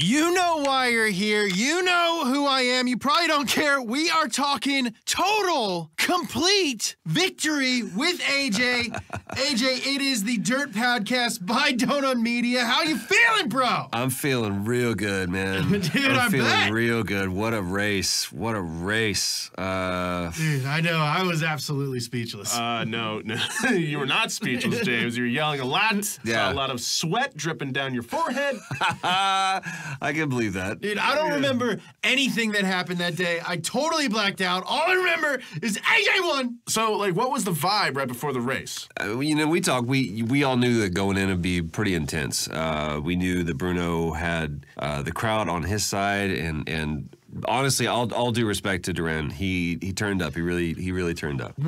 you know why you're here. You know who I am. You probably don't care. We are talking total, complete victory with AJ. AJ, it is the Dirt Podcast by Donut Media. How you feeling, bro? I'm feeling real good, man. Dude, I'm I feeling bet. real good. What a race. What a race. Uh, Dude, I know. I was absolutely speechless. Uh, no, no, you were not speechless, James. You were yelling a lot. Yeah. Saw a lot of sweat dripping down your forehead. I can believe that. Dude, I don't remember anything that happened that day. I totally blacked out. All I remember is AJ won. So, like, what was the vibe right before the race? Uh, you know, we talked. We we all knew that going in would be pretty intense. Uh, we knew that Bruno had uh, the crowd on his side, and and honestly, all all due respect to Durand, he he turned up. He really he really turned up.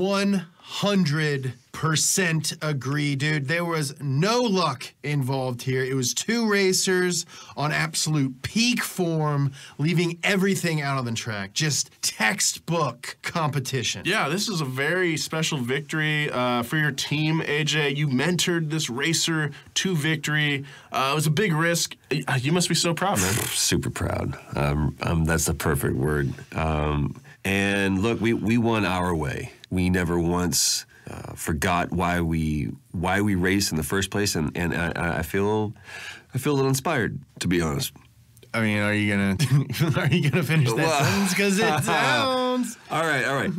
100% agree, dude. There was no luck involved here. It was two racers on absolute peak form, leaving everything out on the track. Just textbook competition. Yeah, this is a very special victory uh, for your team, AJ. You mentored this racer to victory. Uh, it was a big risk. Uh, You must be so proud, man. Super proud. Um, um, that's the perfect word. Um, and look, we we won our way. We never once. Uh, forgot why we why we raced in the first place, and and I, I feel I feel a little inspired, to be honest. I mean, are you gonna are you gonna finish that Well- sentence? Because it sounds. All right, all right.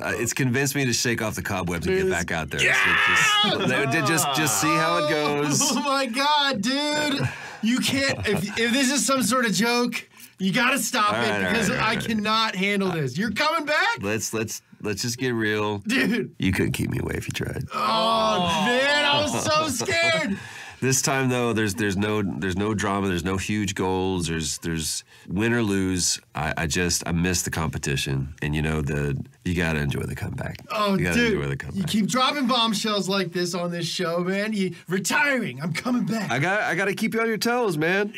Uh, it's convinced me to shake off the cobwebs and get back out there. So just, just, just, just see how it goes. Oh my god, dude! You can't. If, if this is some sort of joke, you gotta stop All it right, because right, all I right. cannot handle uh, this. You're coming back, Let's let's let's just get real. dude. You couldn't keep me away if you tried. Oh, man, I was so scared. This time though, there's there's no there's no drama. There's no huge goals. There's there's win or lose. I, I just I miss the competition, and you know the you gotta enjoy the comeback. Oh, you gotta enjoy the dude, you keep dropping bombshells like this on this show, man. You retiring? I'm coming back. I got I gotta keep you on your toes, man.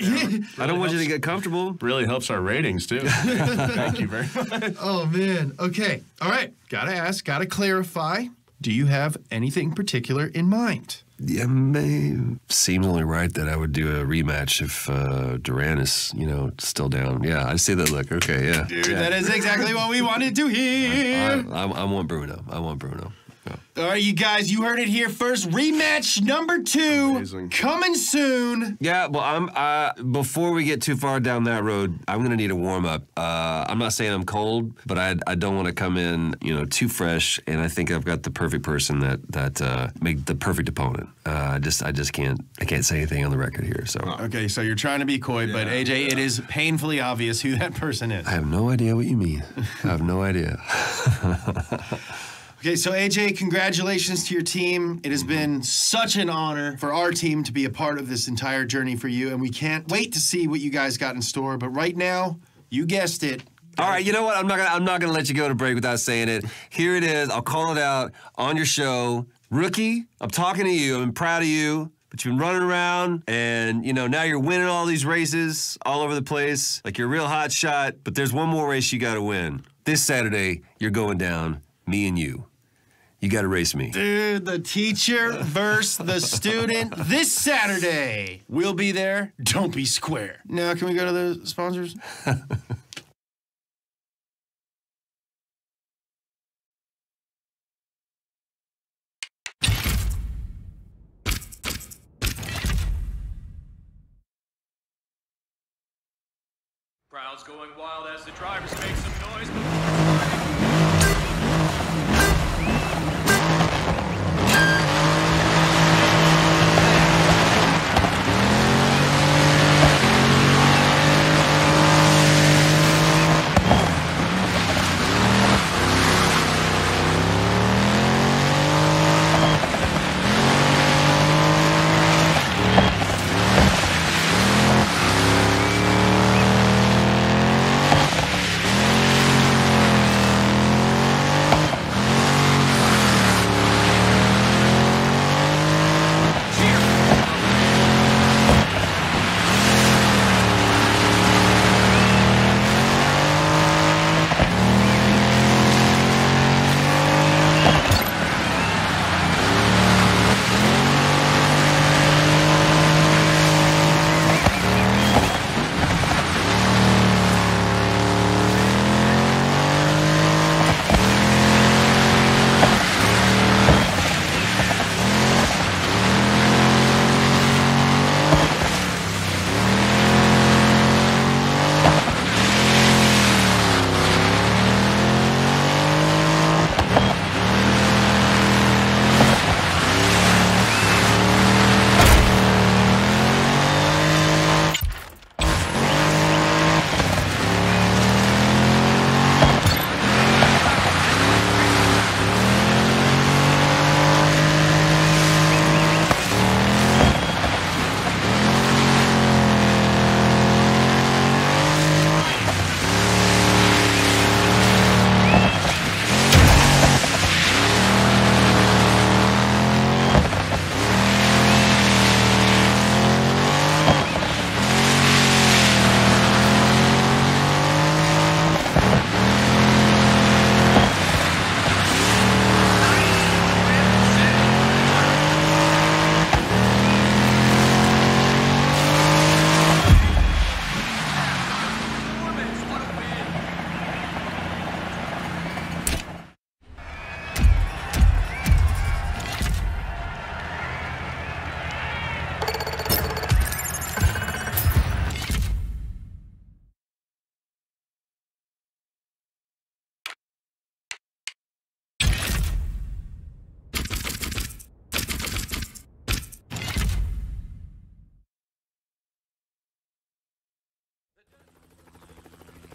I don't want you to get comfortable. Really helps our ratings, too. Thank you very much. Oh man. Okay. All right. Gotta ask. Gotta clarify. Do you have anything particular in mind? Yeah, may, seems only right that I would do a rematch if uh, Durand is, you know, still down. Yeah, I see that look. Okay, yeah. Dude, yeah. that is exactly what we wanted to I, hear. I, I want Bruno. I want Bruno. Yeah. All right, you guys, you heard it here first. Rematch number two Amazing. coming soon. Yeah, well, I'm. Uh, before we get too far down that road, I'm gonna need a warm up. Uh, I'm not saying I'm cold, but I, I don't want to come in, you know, too fresh. And I think I've got the perfect person that that uh, make the perfect opponent. Uh, I just I just can't I can't say anything on the record here. So Okay, so you're trying to be coy, but AJ, it is painfully obvious who that person is. I have no idea what you mean. I have no idea. Okay, so AJ, congratulations to your team. It has been such an honor for our team to be a part of this entire journey for you, and we can't wait to see what you guys got in store. But right now, you guessed it. All right, you know what? I'm not gonna I'm not gonna let you go to break without saying it. Here it is. I'll call it out on your show. Rookie, I'm talking to you. I'm proud of you. But you've been running around and you know now you're winning all these races all over the place. Like you're a real hot shot. But there's one more race you gotta win. This Saturday, you're going down, me and you. You got to race me. Dude, the teacher versus the student this Saturday. We'll be there. Don't be square. Now, can we go to the sponsors? Crowds going wild as the drivers make some noise.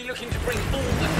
Looking to bring all the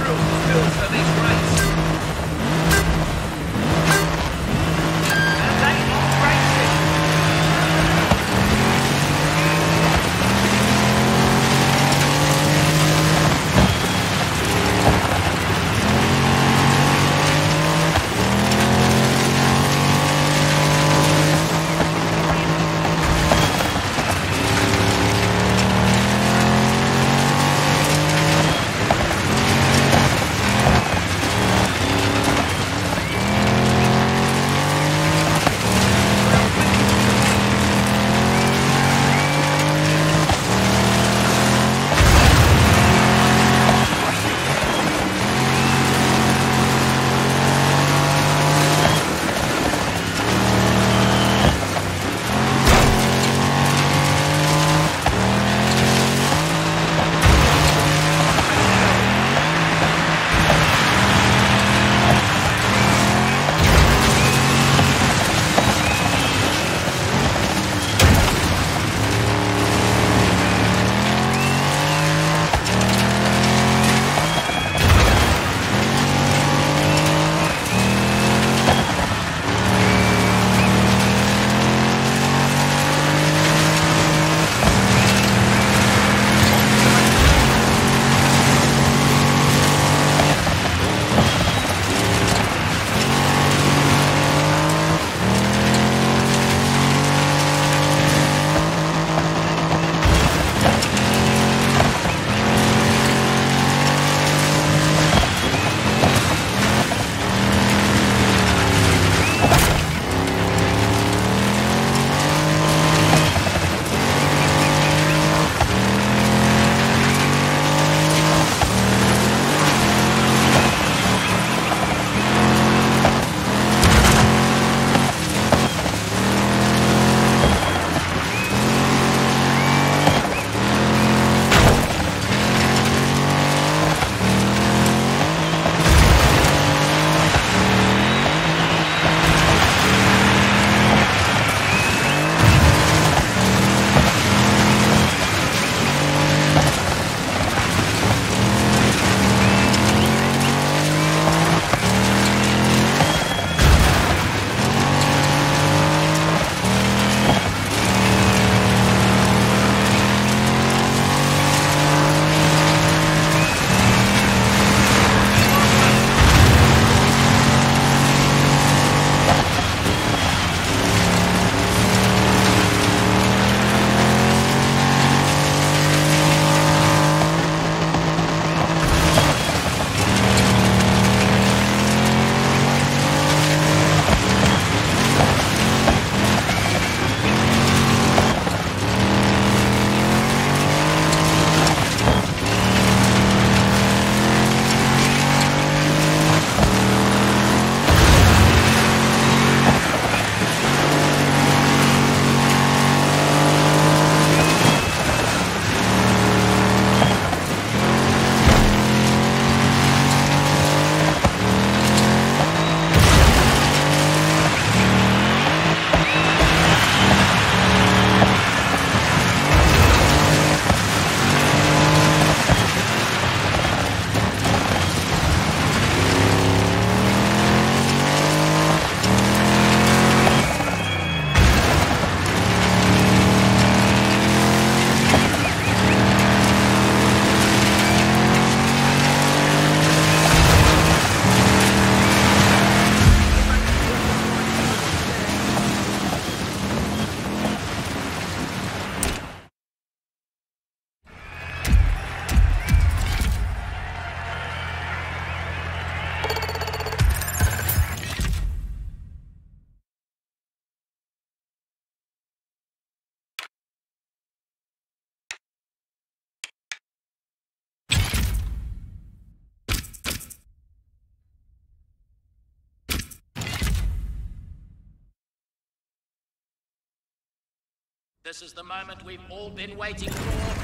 This is the moment we've all been waiting for.